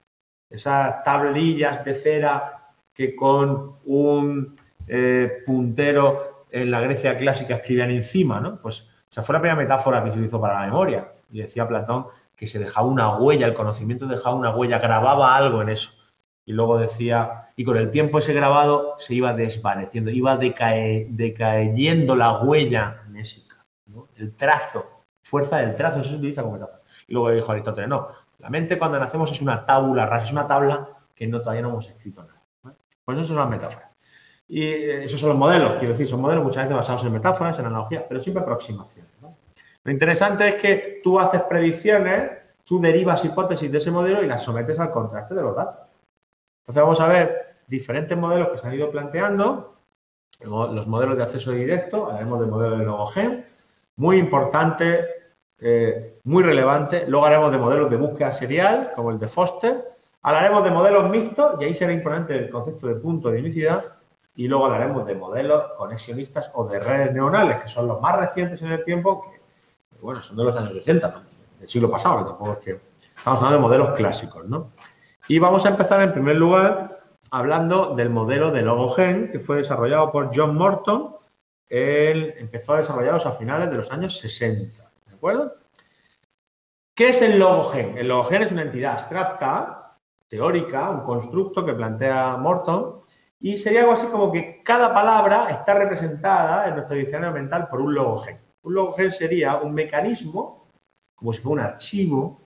Esas tablillas de cera que con un eh, puntero en la Grecia clásica escribían encima, ¿no? Pues esa fue la primera metáfora que se utilizó para la memoria. Y decía Platón que se dejaba una huella, el conocimiento dejaba una huella, grababa algo en eso. Y luego decía, y con el tiempo ese grabado se iba desvaneciendo, iba decayendo la huella mnésica, el trazo, fuerza del trazo, eso se utiliza como metáfora. Y luego dijo Aristóteles, no, la mente cuando nacemos es una tabla rasa, es una tabla que no, todavía no hemos escrito nada. Pues eso es una metáfora. Y eh, esos son los modelos, quiero decir, son modelos muchas veces basados en metáforas, en analogías, pero siempre aproximaciones. Lo interesante es que tú haces predicciones, tú derivas hipótesis de ese modelo y las sometes al contraste de los datos. Entonces vamos a ver diferentes modelos que se han ido planteando, los modelos de acceso directo, hablaremos del modelo de Logogen, muy importante, eh, muy relevante. Luego haremos de modelos de búsqueda serial, como el de Foster. Hablaremos de modelos mixtos, y ahí será importante el concepto de punto de unicidad. Y luego hablaremos de modelos conexionistas o de redes neuronales, que son los más recientes en el tiempo, bueno, son de los años 60, del siglo pasado, que tampoco es que estamos hablando de modelos clásicos, ¿no? Y vamos a empezar en primer lugar hablando del modelo de Logogen, que fue desarrollado por John Morton. Él empezó a desarrollarlos a finales de los años 60, ¿de acuerdo? ¿Qué es el Logogen? El Logogen es una entidad abstracta, teórica, un constructo que plantea Morton, y sería algo así como que cada palabra está representada en nuestro diccionario mental por un logogen. Un logogen sería un mecanismo, como si fuera un archivo,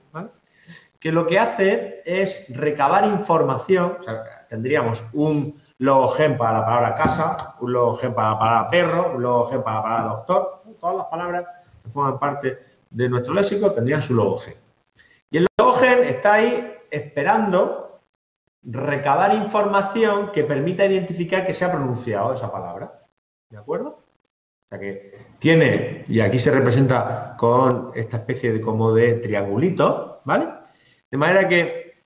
que lo que hace es recabar información. O sea, tendríamos un logogen para la palabra casa, un logogen para la palabra perro, un logogen para la palabra doctor. Todas las palabras que forman parte de nuestro léxico tendrían su logogen. Y el logogen está ahí esperando recabar información que permita identificar que se ha pronunciado esa palabra. ¿De acuerdo? Sea que tiene, y aquí se representa con esta especie de como de triangulito, ¿vale? De manera que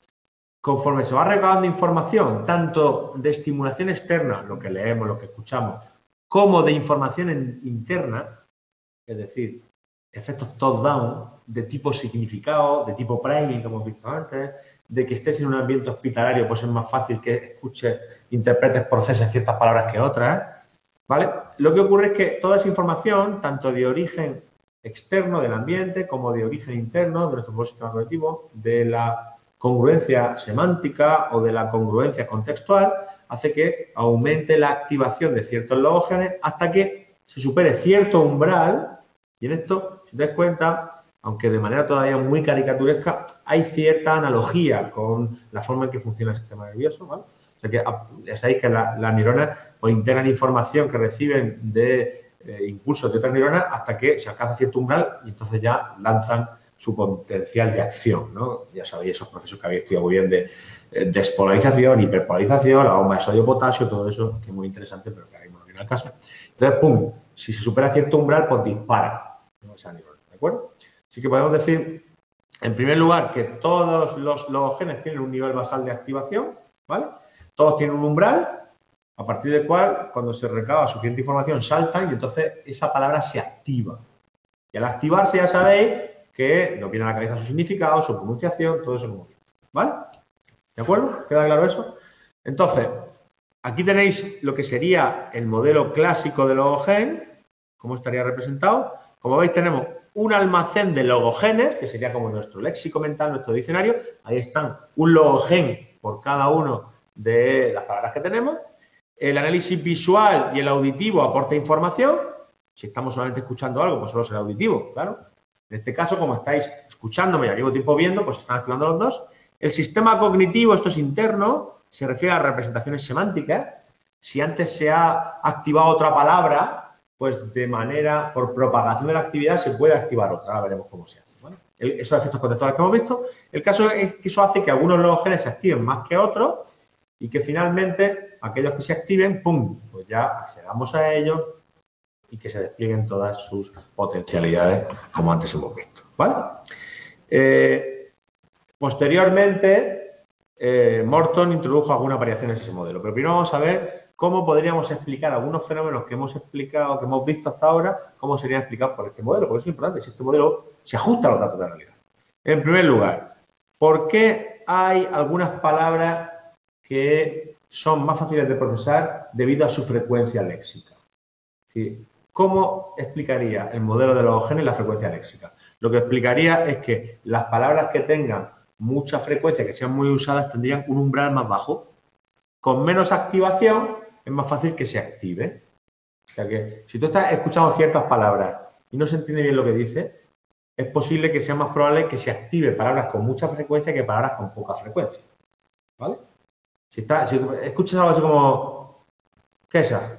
conforme se va recabando información, tanto de estimulación externa, lo que leemos, lo que escuchamos, como de información interna, es decir, efectos top-down de tipo significado, de tipo priming, como hemos visto antes, de que estés en un ambiente hospitalario, pues es más fácil que escuches, interpretes, proceses ciertas palabras que otras, ¿Vale? Lo que ocurre es que toda esa información, tanto de origen externo del ambiente como de origen interno de nuestro sistema cognitivo, de la congruencia semántica o de la congruencia contextual, hace que aumente la activación de ciertos logógenes hasta que se supere cierto umbral. Y en esto, si te das cuenta, aunque de manera todavía muy caricaturesca, hay cierta analogía con la forma en que funciona el sistema nervioso. ¿vale? O sea que ah, ya sabéis que las la neuronas o integran información que reciben de eh, impulsos de otras neuronas hasta que se alcanza cierto umbral y entonces ya lanzan su potencial de acción, ¿no? Ya sabéis esos procesos que habéis estudiado muy bien de eh, despolarización, hiperpolarización, la bomba de sodio-potasio, todo eso, que es muy interesante, pero que ahí no viene al caso. Entonces, pum, si se supera cierto umbral, pues dispara esa neurona, ¿de acuerdo? Así que podemos decir, en primer lugar, que todos los, los genes tienen un nivel basal de activación, ¿vale? Todos tienen un umbral, a partir del cual, cuando se recaba suficiente información, saltan y entonces esa palabra se activa. Y al activarse ya sabéis que nos viene a la cabeza su significado, su pronunciación, todo eso como ¿Vale? ¿De acuerdo? ¿Queda claro eso? Entonces, aquí tenéis lo que sería el modelo clásico de logogen, cómo estaría representado. Como veis, tenemos un almacén de logogenes, que sería como nuestro léxico mental, nuestro diccionario. Ahí están un logogen por cada uno de las palabras que tenemos. El análisis visual y el auditivo aporta información. Si estamos solamente escuchando algo, pues solo es el auditivo, claro. En este caso, como estáis escuchándome y al mismo tiempo viendo, pues están activando los dos. El sistema cognitivo, esto es interno, se refiere a representaciones semánticas. Si antes se ha activado otra palabra, pues de manera, por propagación de la actividad, se puede activar otra. Ahora veremos cómo se hace. esos efectos contextuales que hemos visto. El caso es que eso hace que algunos de genes se activen más que otros y que finalmente aquellos que se activen, ¡pum!, pues ya accedamos a ellos y que se desplieguen todas sus potencialidades, como antes hemos visto. ¿Vale? Eh, posteriormente, eh, Morton introdujo algunas variaciones en ese modelo, pero primero vamos a ver cómo podríamos explicar algunos fenómenos que hemos explicado, que hemos visto hasta ahora, cómo serían explicados por este modelo, porque es importante, si este modelo se ajusta a los datos de realidad. En primer lugar, ¿por qué hay algunas palabras que son más fáciles de procesar debido a su frecuencia léxica? ¿Cómo explicaría el modelo de los genes la frecuencia léxica? Lo que explicaría es que las palabras que tengan mucha frecuencia, que sean muy usadas, tendrían un umbral más bajo. Con menos activación es más fácil que se active. O sea que si tú estás escuchando ciertas palabras y no se entiende bien lo que dice, es posible que sea más probable que se active palabras con mucha frecuencia que palabras con poca frecuencia. ¿Vale? Si, escuchas algo así como quesa,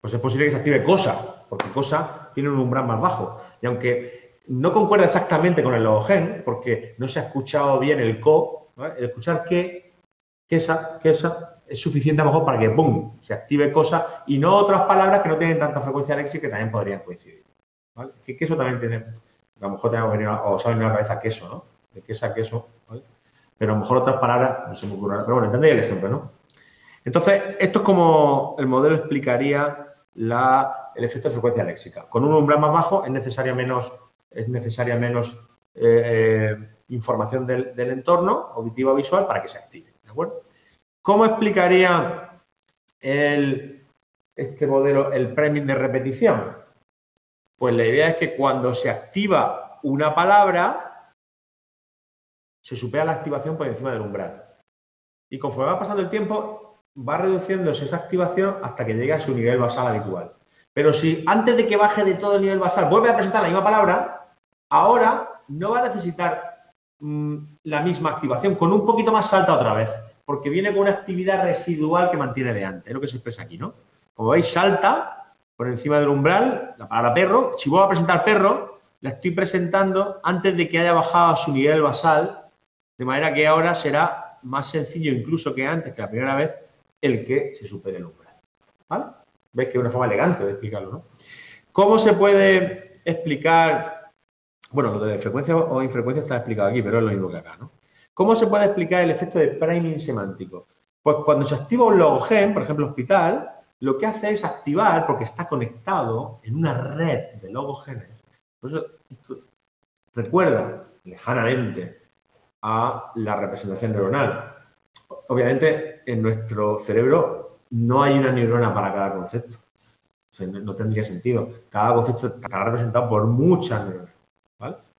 pues es posible que se active cosa, porque cosa tiene un umbral más bajo. Y aunque no concuerda exactamente con el logogen, porque no se ha escuchado bien el co, el escuchar que, quesa, quesa, es suficiente a lo mejor para que ¡pum! se active cosa y no otras palabras que no tienen tanta frecuencia léxica que también podrían coincidir. ¿vale? Que también tiene, a lo mejor tenemos venido, o sale en la cabeza queso, ¿no? De queso a queso. Pero a lo mejor otras palabras no se me ocurren. Pero bueno, entendéis el ejemplo, ¿no? Entonces, esto es como el modelo explicaría el efecto de frecuencia léxica. Con un umbral más bajo es necesaria menos, es necesaria menos eh, eh, información del, del, entorno auditiva visual para que se active. ¿De acuerdo? ¿Cómo explicaría el, este modelo el priming de repetición? Pues la idea es que cuando se activa una palabra, se supera la activación por encima del umbral. Y conforme va pasando el tiempo, va reduciéndose esa activación hasta que llegue a su nivel basal habitual. Pero si antes de que baje de todo el nivel basal vuelve a presentar la misma palabra, ahora no va a necesitar mmm, la misma activación, con un poquito más salta otra vez porque viene con una actividad residual que mantiene de antes, es lo que se expresa aquí, ¿no? Como veis, salta por encima del umbral, la palabra perro, si vuelvo a presentar perro, la estoy presentando antes de que haya bajado a su nivel basal, de manera que ahora será más sencillo incluso que antes, que la primera vez, el que se supere el umbral. ¿Vale? ¿Ves que es una forma elegante de explicarlo, ¿no? ¿Cómo se puede explicar? Bueno, lo de frecuencia o infrecuencia está explicado aquí, pero es lo mismo que acá, ¿no? ¿Cómo se puede explicar el efecto de priming semántico? Pues cuando se activa un logogen, por ejemplo, hospital, lo que hace es activar, porque está conectado en una red de logogenes. Por eso, recuerda lejanamente a la representación neuronal. Obviamente, en nuestro cerebro no hay una neurona para cada concepto. O sea, no, tendría sentido. Cada concepto estará representado por muchas neuronas.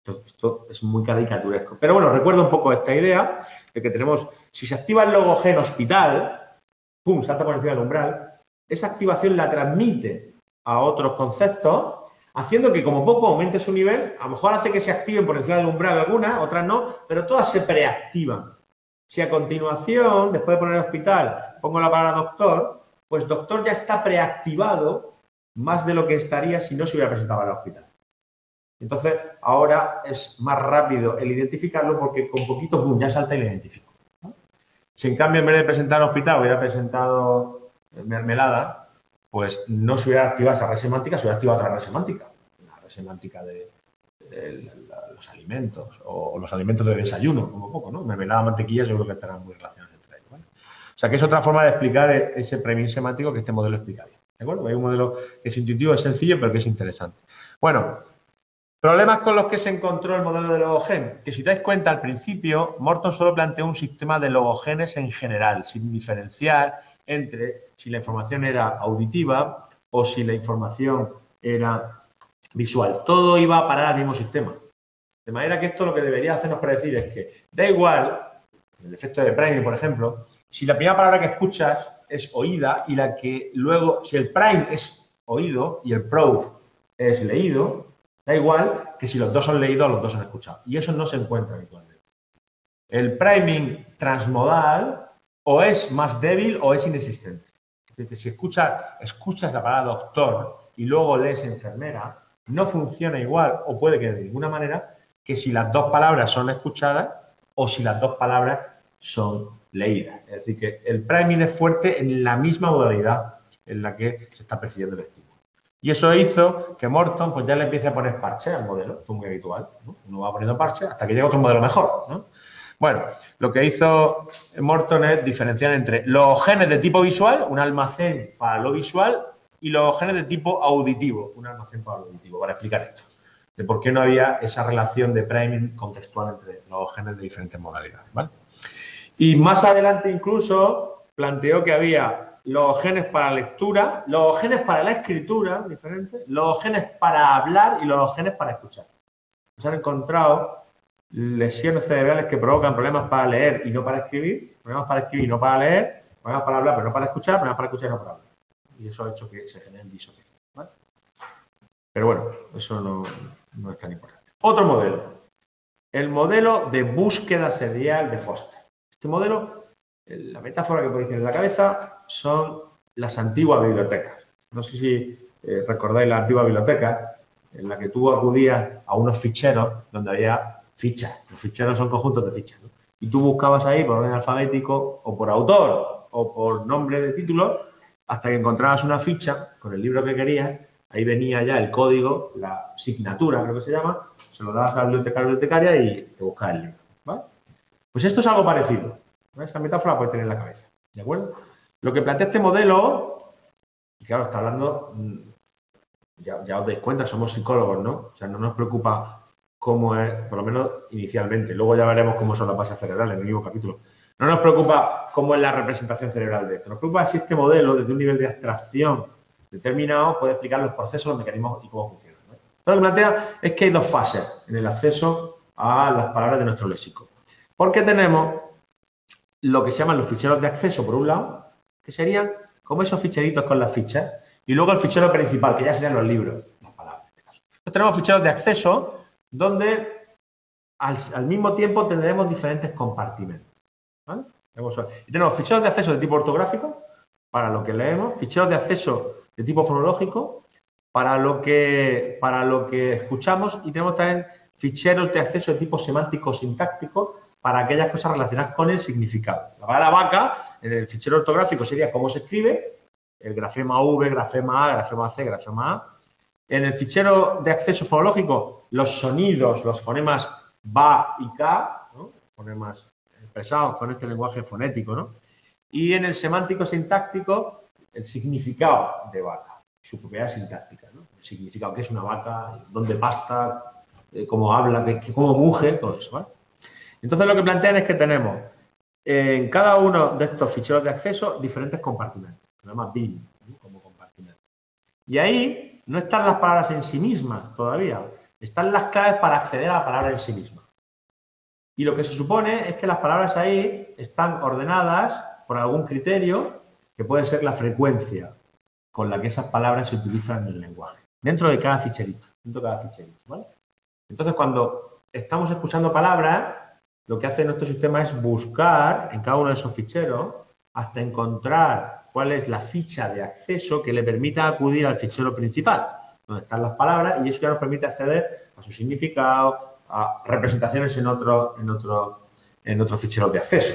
Esto, es muy caricaturesco. Pero bueno, recuerdo un poco esta idea de que tenemos, si se activa el logo gen hospital, pum, salta por encima del umbral, esa activación la transmite a otros conceptos, haciendo que como poco aumente su nivel, a lo mejor hace que se activen por encima del umbral algunas, otras no, pero todas se preactivan. Si a continuación, después de poner hospital, pongo la palabra doctor, pues doctor ya está preactivado más de lo que estaría si no se hubiera presentado al hospital. Entonces, ahora es más rápido el identificarlo porque con poquito, boom, ya salta y lo identifico. Si en cambio en vez de presentar hospital hubiera presentado mermelada, pues no se hubiera activado esa red semántica, se hubiera activado otra red semántica. La red semántica de, los alimentos o, los alimentos de desayuno, como poco, ¿no? Mermelada, mantequilla, yo creo que estarán muy relacionados entre ellos. O sea que es otra forma de explicar ese premio semántico que este modelo explicaría. ¿De acuerdo? Hay un modelo que es intuitivo, es sencillo, pero que es interesante. Bueno, Problemas con los que se encontró el modelo de logogen. Que si dais cuenta al principio, Morton solo planteó un sistema de logogenes en general, sin diferenciar entre si la información era auditiva o si la información era visual. Todo iba a parar al mismo sistema. De manera que esto lo que debería hacernos predecir es que da igual, el efecto de prime, por ejemplo, si la primera palabra que escuchas es oída y la que luego, si el prime es oído y el probe es leído, Da igual que si los dos son leídos o los dos son escuchados. Y eso no se encuentra habitualmente. el priming transmodal o es más débil o es inexistente. Es decir, si escuchas, escuchas la palabra doctor y luego lees enfermera, no funciona igual o puede que de ninguna manera que si las dos palabras son escuchadas o si las dos palabras son leídas. Es decir, que el priming es fuerte en la misma modalidad en la que se está percibiendo el estímulo. Y eso hizo que Morton pues ya le empiece a poner parche al modelo, es muy habitual, ¿no? uno va poniendo parche hasta que llega otro modelo mejor. ¿no? Bueno, lo que hizo Morton es diferenciar entre los genes de tipo visual, un almacén para lo visual, y los genes de tipo auditivo, un almacén para lo auditivo, para explicar esto, de por qué no había esa relación de priming contextual entre los genes de diferentes modalidades. ¿vale? Y más adelante incluso planteó que había los genes para lectura, los genes para la escritura, diferentes, los genes para hablar y los genes para escuchar. Se han encontrado lesiones cerebrales que provocan problemas para leer y no para escribir, problemas para escribir y no para leer, problemas para hablar pero no para escuchar, problemas para escuchar y no para hablar. Y eso ha hecho que se generen disociaciones. Pero bueno, eso no, no es tan importante. Otro modelo. El modelo de búsqueda serial de Foster. Este modelo la metáfora que podéis tener en la cabeza son las antiguas bibliotecas. No sé si eh, recordáis la antigua biblioteca en la que tú acudías a unos ficheros donde había fichas. Los ficheros son conjuntos de fichas. Y tú buscabas ahí por orden alfabético o por autor o por nombre de título hasta que encontrabas una ficha con el libro que querías. Ahí venía ya el código, la asignatura, creo que se llama. Se lo dabas a la bibliotecaria, bibliotecaria y te buscabas el libro. Pues esto es algo parecido. Esa metáfora la puedes tener en la cabeza. ¿De acuerdo? Lo que plantea este modelo, y claro, está hablando, mm, ya, os dais cuenta, somos psicólogos, ¿no? O sea, no nos preocupa cómo es, por lo menos inicialmente, luego ya veremos cómo son las bases cerebrales en el mismo capítulo. No nos preocupa cómo es la representación cerebral de esto. Nos preocupa si este modelo, desde un nivel de abstracción determinado, puede explicar los procesos, los mecanismos y cómo funcionan. lo que plantea es que hay dos fases en el acceso a las palabras de nuestro léxico. Porque tenemos lo que se llaman los ficheros de acceso, por un lado, que serían como esos ficheritos con las fichas, y luego el fichero principal, que ya serían los libros, las palabras en este caso. Entonces tenemos ficheros de acceso donde al, mismo tiempo tendremos diferentes compartimentos. Tenemos ficheros de acceso de tipo ortográfico, para lo que leemos, ficheros de acceso de tipo fonológico, para lo que, para lo que escuchamos, y tenemos también ficheros de acceso de tipo semántico sintáctico, para aquellas cosas relacionadas con el significado. La palabra vaca, en el fichero ortográfico sería cómo se escribe, el grafema V, grafema A, grafema C, grafema A. En el fichero de acceso fonológico, los sonidos, los fonemas ba y ka, fonemas expresados con este lenguaje fonético. ¿no? Y en el semántico sintáctico, el significado de vaca, su propiedad sintáctica. ¿no? El significado, qué es una vaca, dónde pasta, eh, cómo habla, cómo muge, todo eso. ¿vale? Entonces lo que plantean es que tenemos en cada uno de estos ficheros de acceso diferentes compartimentos, se llama BIM como compartimento. Y ahí no están las palabras en sí mismas todavía, están las claves para acceder a la palabra en sí misma. Y lo que se supone es que las palabras ahí están ordenadas por algún criterio que puede ser la frecuencia con la que esas palabras se utilizan en el lenguaje, dentro de cada ficherito, dentro de cada ficherito, Entonces, cuando estamos escuchando palabras, lo que hace nuestro sistema es buscar en cada uno de esos ficheros hasta encontrar cuál es la ficha de acceso que le permita acudir al fichero principal, donde están las palabras, y eso ya nos permite acceder a su significado, a representaciones en otros en otro, en otro ficheros de acceso.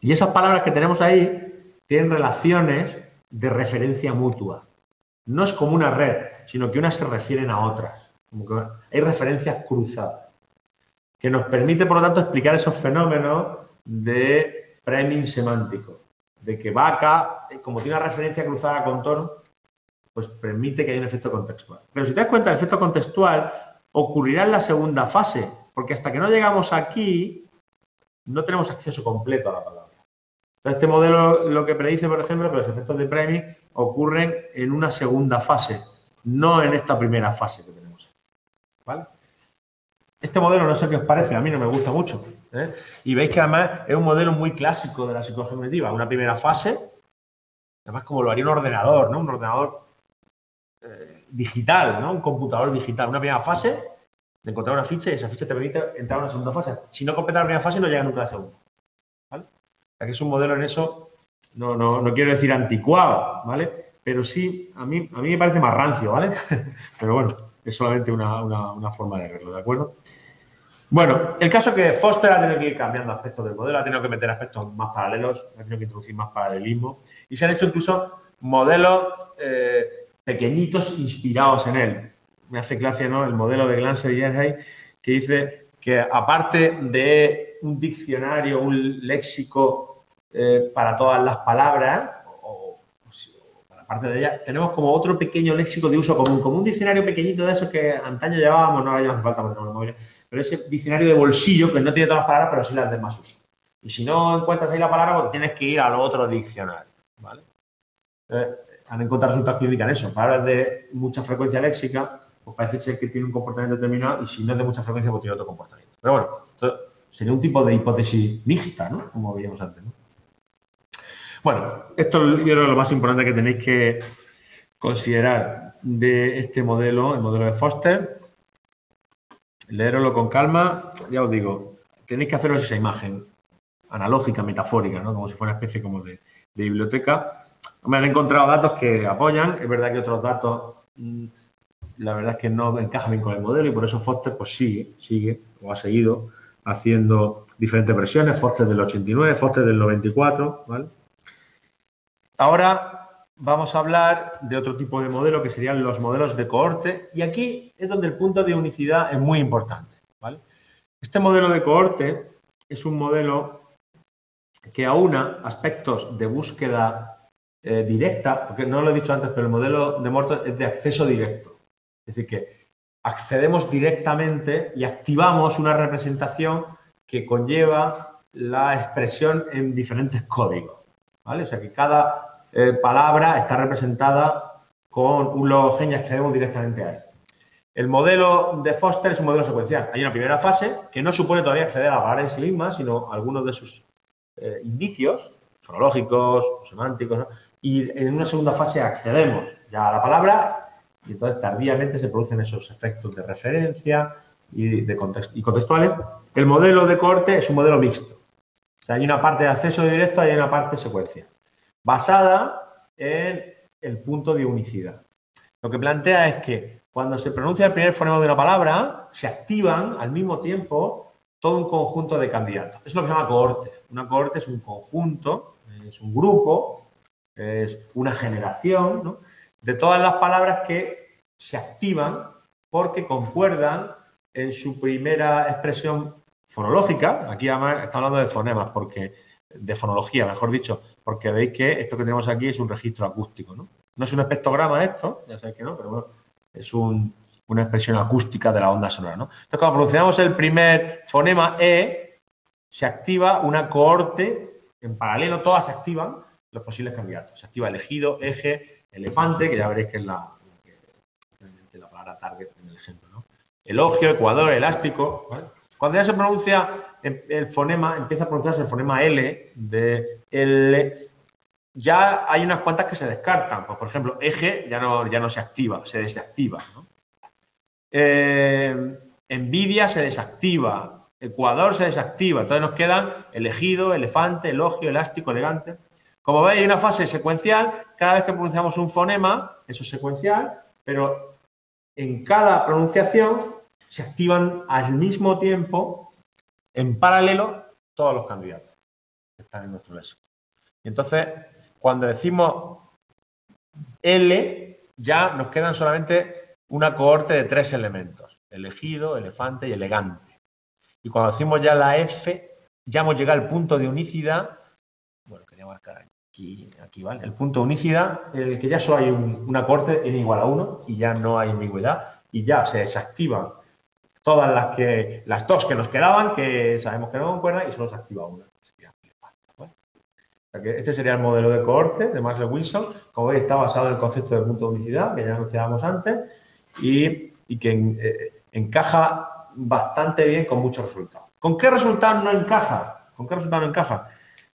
Y esas palabras que tenemos ahí tienen relaciones de referencia mutua. No es como una red, sino que unas se refieren a otras. Hay referencias cruzadas que nos permite, por lo tanto, explicar esos fenómenos de priming semántico, de que vaca, eh, como tiene una referencia cruzada con tono, pues permite que haya un efecto contextual. Pero si te das cuenta, el efecto contextual ocurrirá en la segunda fase, porque hasta que no llegamos aquí, no tenemos acceso completo a la palabra. Entonces, este modelo lo que predice, por ejemplo, que los efectos de priming ocurren en una segunda fase, no en esta primera fase que tenemos. ¿Vale? Este modelo no sé qué os parece, a mí no me gusta mucho. ¿Eh? Y veis que además es un modelo muy clásico de la psicología cognitiva. Una primera fase, además como lo haría un ordenador, ¿no? Un ordenador eh, digital, ¿no? Un computador digital. Una primera fase de encontrar una ficha y esa ficha te permite entrar a una segunda fase. Si no completas la primera fase, no llega nunca a la segunda. ¿vale? Que es un modelo en eso, no, no, no quiero decir anticuado, ¿vale? Pero sí, a mí, a mí me parece más rancio, ¿vale? Pero bueno, es solamente una, una forma de verlo, ¿de acuerdo? Bueno, el caso es que Foster ha tenido que ir cambiando aspectos del modelo, ha tenido que meter aspectos más paralelos, ha tenido que introducir más paralelismo y se han hecho incluso modelos eh, pequeñitos inspirados en él. Me hace gracia ¿no? el modelo de Glanser y Ernst que dice que aparte de un diccionario, un léxico eh, para todas las palabras, o, parte de ellas, tenemos como otro pequeño léxico de uso común, como un diccionario pequeñito de esos que antaño llevábamos, no ahora ya no hace falta tenemos móviles, pero ese diccionario de bolsillo que no tiene todas las palabras, pero sí las de más uso. Y si no encuentras ahí la palabra, pues tienes que ir al otro diccionario, ¿vale? han encontrado resultados que indican eso. Palabras de mucha frecuencia léxica, pues parece ser que tiene un comportamiento determinado y si no es de mucha frecuencia, pues tiene otro comportamiento. Pero bueno, sería un tipo de hipótesis mixta, ¿no? Como veíamos antes, ¿no? Bueno, esto yo creo lo más importante que tenéis que considerar de este modelo, el modelo de Foster, leerlo con calma, ya os digo, tenéis que haceros esa imagen analógica, metafórica, ¿no? como si fuera una especie como de, biblioteca. Me han encontrado datos que apoyan, es verdad que otros datos, mm, la verdad es que no encajan bien con el modelo y por eso Foster pues sigue, sigue o ha seguido haciendo diferentes versiones, Foster del 89, Foster del 94, ¿vale? Ahora vamos a hablar de otro tipo de modelo que serían los modelos de cohorte y aquí es donde el punto de unicidad es muy importante. Este modelo de cohorte es un modelo que aúna aspectos de búsqueda eh, directa, porque no lo he dicho antes, pero el modelo de Morton es de acceso directo. Es decir, que accedemos directamente y activamos una representación que conlleva la expresión en diferentes códigos. ¿vale? O sea, que cada eh, palabra está representada con un login y accedemos directamente a él. El modelo de Foster es un modelo secuencial. Hay una primera fase que no supone todavía acceder a la palabra en sí misma, sino algunos de sus eh, indicios, fonológicos, semánticos, y en una segunda fase accedemos ya a la palabra y entonces tardíamente se producen esos efectos de referencia y, de y contextuales. El modelo de corte es un modelo mixto. hay una parte de acceso directo y hay una parte secuencial basada en el punto de unicidad. Lo que plantea es que cuando se pronuncia el primer fonema de una palabra, se activan al mismo tiempo todo un conjunto de candidatos. Es lo que se llama cohorte. Una cohorte es un conjunto, es un grupo, es una generación de todas las palabras que se activan porque concuerdan en su primera expresión fonológica. Aquí además está hablando de fonemas, porque de fonología, mejor dicho, porque veis que esto que tenemos aquí es un registro acústico, ¿no? Es un espectrograma esto, ya sabéis que no, pero bueno, es una expresión acústica de la onda sonora, ¿no? Entonces, cuando pronunciamos el primer fonema E, se activa una cohorte, en paralelo todas se activan los posibles candidatos. Se activa elegido, eje, elefante, que ya veréis que es la, la palabra target en el ejemplo, ¿no? Elogio, ecuador, elástico. Cuando ya se pronuncia el fonema, empieza a pronunciarse el fonema L de Ya hay unas cuantas que se descartan. Pues, por ejemplo, eje ya no, no se activa, se desactiva. Eh, envidia se desactiva, Ecuador se desactiva. Entonces nos quedan elegido, elefante, elogio, elástico, elegante. Como veis, hay una fase secuencial. Cada vez que pronunciamos un fonema, eso es secuencial, pero en cada pronunciación se activan al mismo tiempo, en paralelo, todos los candidatos que están en nuestro léxico. Entonces, cuando decimos L, ya nos quedan solamente una cohorte de tres elementos, elegido, elefante y elegante. Y cuando decimos ya la F, ya hemos llegado al punto de unicidad, bueno, quería marcar aquí, aquí ¿vale? El punto de unicidad en el que ya solo hay una cohorte n igual a 1 y ya no hay ambigüedad y ya se desactivan todas las que las dos que nos quedaban, que sabemos que no concuerdan, y solo se activa una. Este sería el modelo de cohorte de Marshall Wilson. Como veis, está basado en el concepto de punto de unicidad, que ya anunciábamos antes, y, que eh, encaja bastante bien con muchos resultados. ¿Con qué resultados no encaja? ¿Con qué resultados no encaja?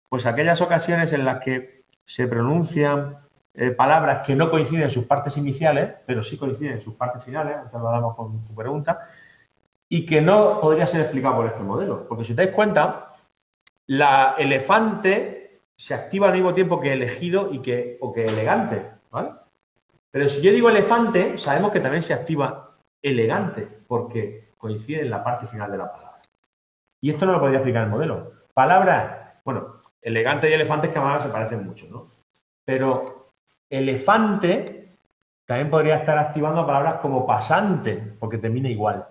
Pues aquellas ocasiones en las que se pronuncian eh, palabras que no coinciden en sus partes iniciales, pero sí coinciden en sus partes finales, lo hablamos con tu pregunta, y que no podría ser explicado por este modelo. Porque si os dais cuenta, la elefante se activa al mismo tiempo que elegido y que, o que elegante, ¿vale? Pero si yo digo elefante, sabemos que también se activa elegante, porque coincide en la parte final de la palabra. Y esto no lo podría explicar el modelo. Palabras, bueno, elegante y elefante que más se parecen mucho, ¿no? Pero elefante también podría estar activando palabras como pasante, porque termina igual.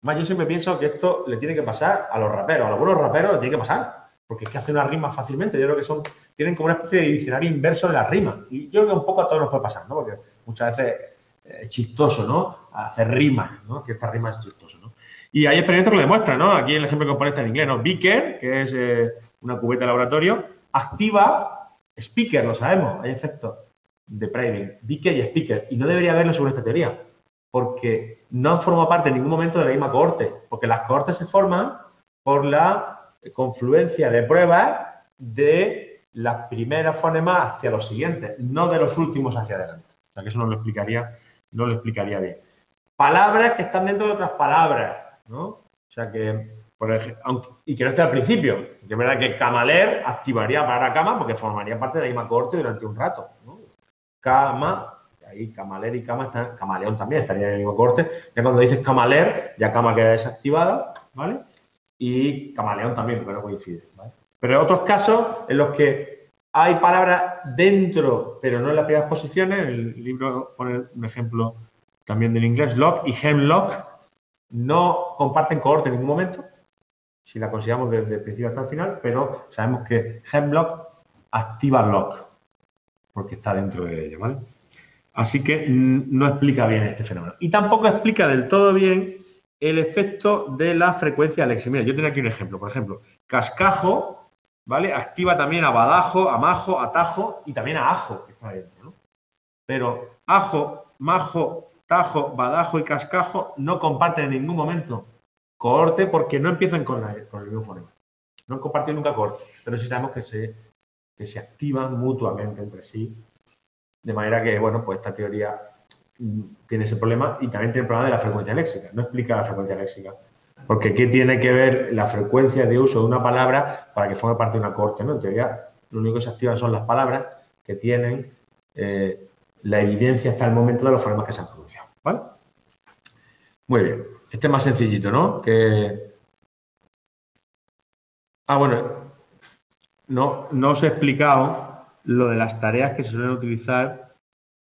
Más yo siempre pienso que esto le tiene que pasar a los raperos, a algunos raperos le tiene que pasar, porque es que hacen una rima fácilmente. Yo creo que son, tienen como una especie de diccionario inverso de las rimas. Y yo creo que un poco a todos nos puede pasar, ¿no? Porque muchas veces es chistoso, ¿no? Hacer rimas, ¿no? Ciertas rimas es chistoso, ¿no? Y hay experimentos que lo demuestran, ¿no? Aquí el ejemplo que pone está en inglés, ¿no? Beaker, que es eh, una cubeta de laboratorio, activa speaker, lo sabemos, hay efectos de priming, Beaker y speaker, y no debería haberlo sobre esta teoría, porque no han formado parte en ningún momento de la misma cohorte, porque las cohortes se forman por la confluencia de pruebas de las primeras fonemas hacia los siguientes, no de los últimos hacia adelante. O sea que eso no lo explicaría, no lo explicaría bien. Palabras que están dentro de otras palabras, ¿no? O sea que, por ejemplo, y que no esté al principio, que es verdad que camaler activaría para cama porque formaría parte de la misma cohorte durante un rato, ¿no? Cama, ahí camaler y cama están, camaleón también estaría en el mismo corte. Ya cuando dices camaler, ya cama queda desactivada, ¿vale? Y camaleón también, porque no coincide. Pero en otros casos en los que hay palabras dentro, pero no en las primeras posiciones, el libro pone un ejemplo también del inglés, lock y hemlock, no comparten cohorte en ningún momento, si la consideramos desde el principio hasta el final, pero sabemos que hemlock activa lock, porque está dentro de ella, ¿vale? Así que no explica bien este fenómeno. Y tampoco explica del todo bien el efecto de la frecuencia Alexis. Mira, yo tengo aquí un ejemplo. Por ejemplo, cascajo, ¿vale? Activa también a badajo, a majo, a tajo y también a ajo, que está dentro, ¿no? Pero ajo, majo, tajo, badajo y cascajo no comparten en ningún momento cohorte porque no empiezan con, con el mismo fonema. No han compartido nunca cohorte, pero sí sabemos que se, que se activan mutuamente entre sí de manera que, bueno, pues esta teoría tiene ese problema y también tiene el problema de la frecuencia léxica. No explica la frecuencia léxica. Porque ¿qué tiene que ver la frecuencia de uso de una palabra para que forme parte de una corte? ¿no? En teoría, lo único que se activa son las palabras que tienen eh, la evidencia hasta el momento de los fonemas que se han pronunciado. ¿Vale? Muy bien. Este es más sencillito, ¿no? Que... Ah, bueno, no, no os he explicado lo de las tareas que se suelen utilizar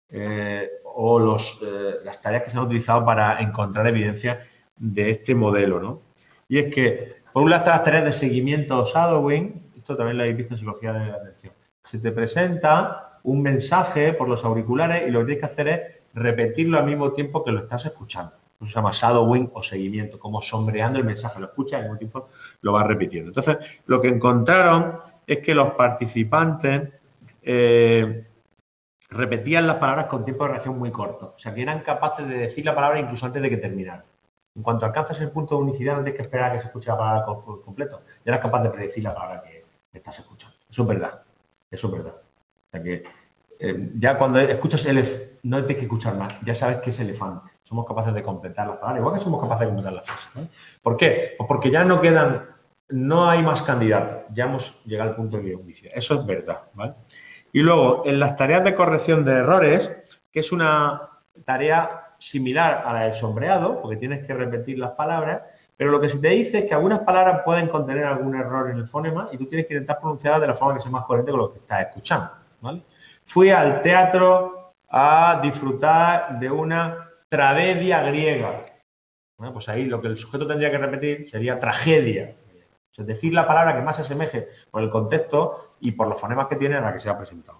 eh, o los, eh, las tareas que se han utilizado para encontrar evidencia de este modelo, ¿no? Y es que, por un lado, están las tareas de seguimiento o shadowing, esto también lo habéis visto en psicología de la atención. Se te presenta un mensaje por los auriculares y lo que tienes que hacer es repetirlo al mismo tiempo que lo estás escuchando. Eso se llama shadowing o seguimiento, como sombreando el mensaje, lo escuchas y al mismo tiempo lo vas repitiendo. Entonces, lo que encontraron es que los participantes eh, repetían las palabras con tiempo de reacción muy corto. O sea, que eran capaces de decir la palabra incluso antes de que terminara. En cuanto alcanzas el punto de unicidad, no tienes que esperar a que se escuche la palabra completo. Ya eras capaz de predecir la palabra que estás escuchando. Eso es verdad. Eso es verdad. O sea que eh, ya cuando escuchas el no tienes que escuchar más. Ya sabes que es elefante. Somos capaces de completar las palabras. Igual que somos capaces de completar las frases. ¿Por qué? Pues porque ya no quedan, no hay más candidatos. Ya hemos llegado al punto de unicidad. Eso es verdad. ¿vale? Y luego, en las tareas de corrección de errores, que es una tarea similar a la del sombreado, porque tienes que repetir las palabras, pero lo que se te dice es que algunas palabras pueden contener algún error en el fonema y tú tienes que intentar pronunciarlas de la forma que sea más coherente con lo que estás escuchando. Fui al teatro a disfrutar de una tragedia griega. Bueno, pues ahí lo que el sujeto tendría que repetir sería tragedia. Es decir, la palabra que más se asemeje por el contexto y por los fonemas que tiene a la que se ha presentado.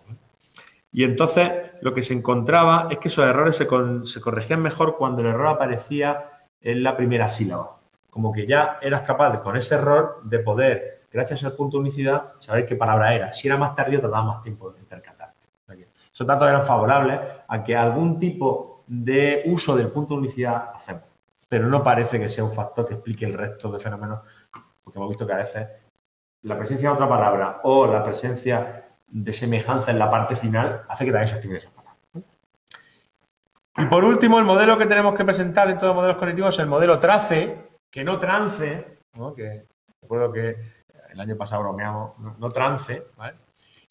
Y entonces lo que se encontraba es que esos errores se, corregían mejor cuando el error aparecía en la primera sílaba. Como que ya eras capaz con ese error de poder, gracias al punto de unicidad, saber qué palabra era. Si era más tardío, te daba más tiempo de intercatarte. Esos datos eran favorables a que algún tipo de uso del punto de unicidad hacemos. Pero no parece que sea un factor que explique el resto de fenómenos, porque hemos visto que a veces la presencia de otra palabra o la presencia de semejanza en la parte final hace que también se active esa palabra. Y por último, el modelo que tenemos que presentar dentro de los modelos cognitivos es el modelo TRACE, que no trance, ¿no? que recuerdo que el año pasado bromeamos, no, trance.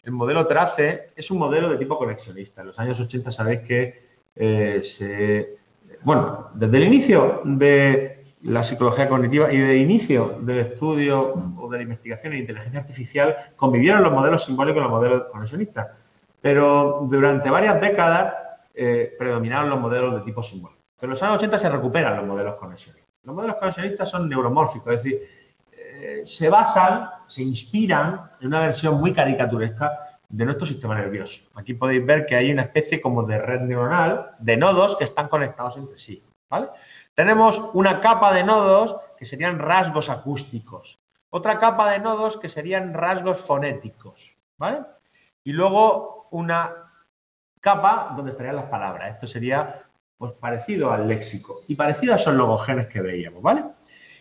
El modelo trace es un modelo de tipo conexionista. En los años 80 sabéis que eh, se... Bueno, desde el inicio de la psicología cognitiva y el inicio del estudio o de la investigación en inteligencia artificial convivieron los modelos simbólicos y los modelos conexionistas. Pero durante varias décadas eh, predominaron los modelos de tipo simbólico. Pero en los años 80 se recuperan los modelos conexionistas. Los modelos conexionistas son neuromórficos, es decir, eh, se basan, se inspiran en una versión muy caricaturesca de nuestro sistema nervioso. Aquí podéis ver que hay una especie como de red neuronal de nodos que están conectados entre sí. Tenemos una capa de nodos que serían rasgos acústicos, otra capa de nodos que serían rasgos fonéticos, ¿vale? Y luego una capa donde estarían las palabras. Esto sería pues, parecido al léxico y parecido a esos logogenes que veíamos, ¿vale?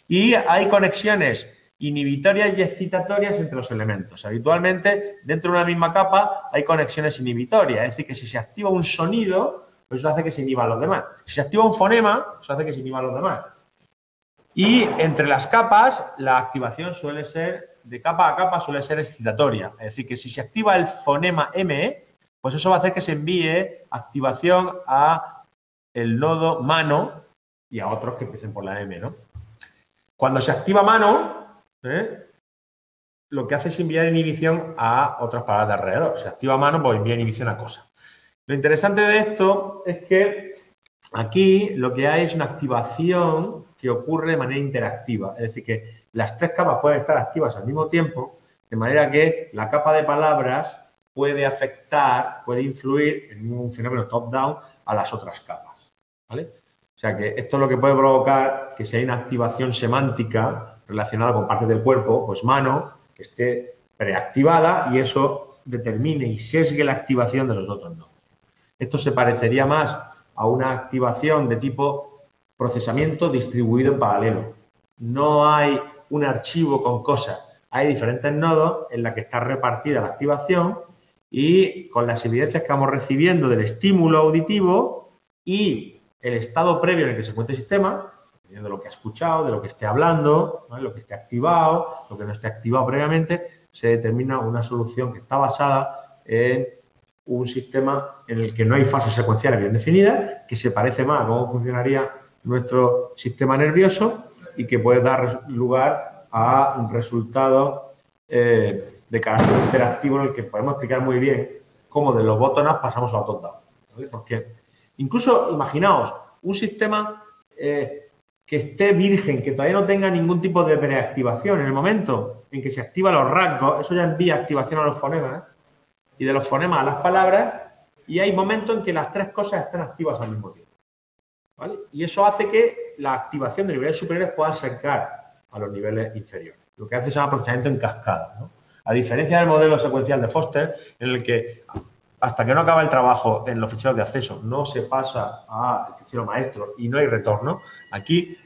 Y hay conexiones inhibitorias y excitatorias entre los elementos. Habitualmente, dentro de una misma capa hay conexiones inhibitorias, es decir, que si se activa un sonido, eso hace que se inhiban los demás. Si se activa un fonema, eso hace que se inhiban los demás. Y entre las capas, la activación suele ser, de capa a capa, suele ser excitatoria. Es decir, que si se activa el fonema M, pues eso va a hacer que se envíe activación a el nodo mano y a otros que empiecen por la M, ¿no? Cuando se activa mano, ¿eh? lo que hace es enviar inhibición a otras palabras de alrededor. Se activa mano, pues envía inhibición a cosas. Lo interesante de esto es que aquí lo que hay es una activación que ocurre de manera interactiva. Es decir, que las tres capas pueden estar activas al mismo tiempo, de manera que la capa de palabras puede afectar, puede influir en un fenómeno top-down a las otras capas. O sea que esto es lo que puede provocar que si hay una activación semántica relacionada con partes del cuerpo, pues mano, que esté preactivada y eso determine y sesgue la activación de los otros nodos. Esto se parecería más a una activación de tipo procesamiento distribuido en paralelo. No hay un archivo con cosas, hay diferentes nodos en la que está repartida la activación y con las evidencias que vamos recibiendo del estímulo auditivo y el estado previo en el que se encuentra el sistema, de lo que ha escuchado, de lo que esté hablando, lo que esté activado, lo que no esté activado previamente, se determina una solución que está basada en un sistema en el que no hay fases secuenciales bien definidas, que se parece más a cómo funcionaría nuestro sistema nervioso y que puede dar lugar a un resultado eh, de carácter interactivo en el que podemos explicar muy bien cómo de los bottom pasamos a los top-down. Porque incluso, imaginaos, un sistema eh, que esté virgen, que todavía no tenga ningún tipo de preactivación. En el momento en que se activan los rasgos, eso ya envía activación a los fonemas, ¿eh? Y de los fonemas a las palabras, y hay momentos en que las tres cosas están activas al mismo tiempo. Y eso hace que la activación de niveles superiores pueda acercar a los niveles inferiores. Lo que hace se llama procesamiento en cascada. A diferencia del modelo secuencial de Foster, en el que hasta que no acaba el trabajo en los ficheros de acceso, no se pasa al fichero maestro y no hay retorno, aquí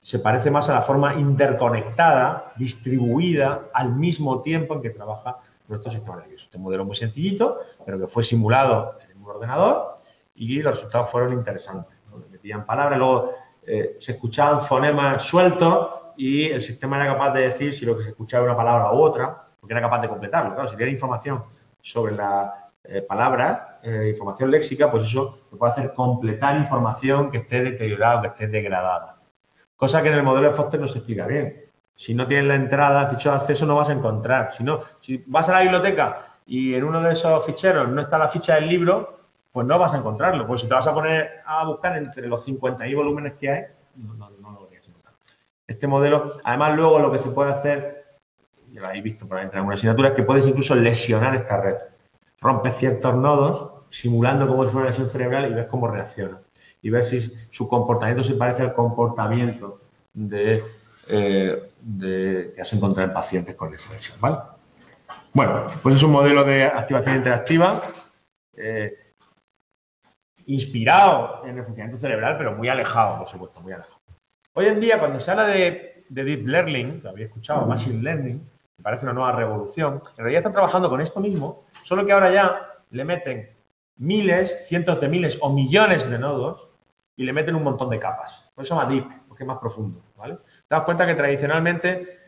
se parece más a la forma interconectada, distribuida al mismo tiempo en que trabaja Este modelo muy sencillito, pero que fue simulado en un ordenador y los resultados fueron interesantes. Metían palabras, luego eh, se escuchaban fonemas sueltos y el sistema era capaz de decir si lo que se escuchaba era una palabra u otra, porque era capaz de completarlo. Si tiene información sobre la eh, palabras, eh, información léxica, pues eso puede hacer completar información que esté deteriorada o que esté degradada. Cosa que en el modelo de Foster no se explica bien. Si no tienes la entrada al fichero de acceso no vas a encontrar. Si, no, si vas a la biblioteca y en uno de esos ficheros no está la ficha del libro, pues no vas a encontrarlo. Pues si te vas a poner a buscar entre los 50 y volúmenes que hay, no, no, no lo a encontrar. Este modelo, además luego lo que se puede hacer, ya lo habéis visto por en alguna asignatura, es que puedes incluso lesionar esta red rompes ciertos nodos, simulando como si fuera una lesión cerebral y ves cómo reacciona. Y ver si su comportamiento se parece al comportamiento de, eh, que has encontrado en pacientes con lesión. ¿vale? Bueno, pues es un modelo de activación interactiva eh, inspirado en el funcionamiento cerebral, pero muy alejado, por supuesto, muy alejado. Hoy en día, cuando se habla de, de Deep Learning, lo había escuchado, Machine Learning, me parece una nueva revolución, en realidad están trabajando con esto mismo, Solo que ahora ya le meten miles, cientos de miles o millones de nodos y le meten un montón de capas. Por eso llama deep, porque que es más profundo, ¿vale? Das cuenta que tradicionalmente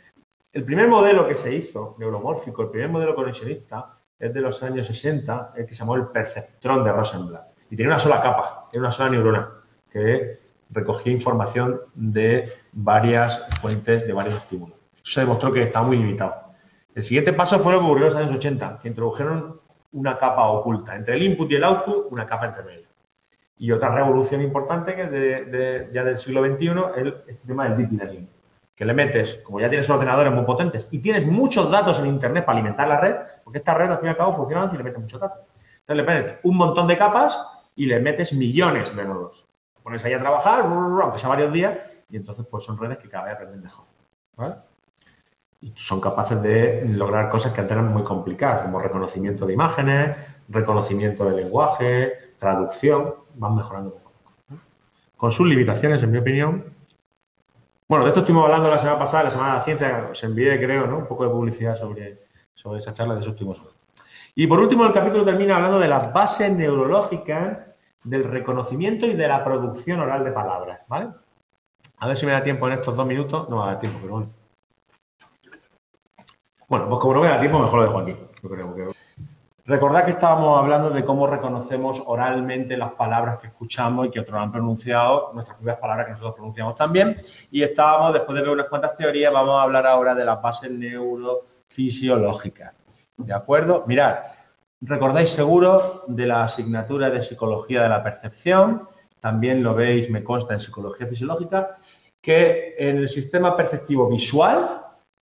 el primer modelo que se hizo, neuromórfico, el primer modelo conexionista, es de los años 60, el que se llamó el perceptrón de Rosenblatt. Y tenía una sola capa, era una sola neurona, que recogía información de varias fuentes, de varios estímulos. Eso demostró que está muy limitado. El siguiente paso fue lo que ocurrió en los años 80, que introdujeron una capa oculta. Entre el input y el output, una capa entre. Y otra revolución importante que es de, ya del siglo XXI el, este tema del deep learning. Que le metes, como ya tienes ordenadores muy potentes y tienes muchos datos en Internet para alimentar la red, porque esta red al fin y al cabo funciona si le metes muchos datos. Entonces le metes un montón de capas y le metes millones de nodos. Pones ahí a trabajar, aunque sea varios días, y entonces pues son redes que cada vez aprenden mejor. ¿vale? Y son capaces de lograr cosas que antes eran muy complicadas, como reconocimiento de imágenes, reconocimiento de lenguaje, traducción, van mejorando Con sus limitaciones, en mi opinión. Bueno, de esto estuvimos hablando la semana pasada, la semana de la ciencia, os envié, creo, ¿no? un poco de publicidad sobre, sobre esa charla de esos últimos Y por último, el capítulo termina hablando de las bases neurológicas del reconocimiento y de la producción oral de palabras, ¿vale? A ver si me da tiempo en estos dos minutos. No me va a dar tiempo, pero bueno. Bueno, pues como no me da tiempo, mejor lo dejo aquí. Recordad que estábamos hablando de cómo reconocemos oralmente las palabras que escuchamos y que otros han pronunciado, nuestras propias palabras que nosotros pronunciamos también. Y estábamos, después de ver unas cuantas teorías, vamos a hablar ahora de las bases neurofisiológicas. ¿De acuerdo? Mirad, recordáis seguro de la asignatura de psicología de la percepción, también lo veis, me consta, en psicología fisiológica, que en el sistema perceptivo visual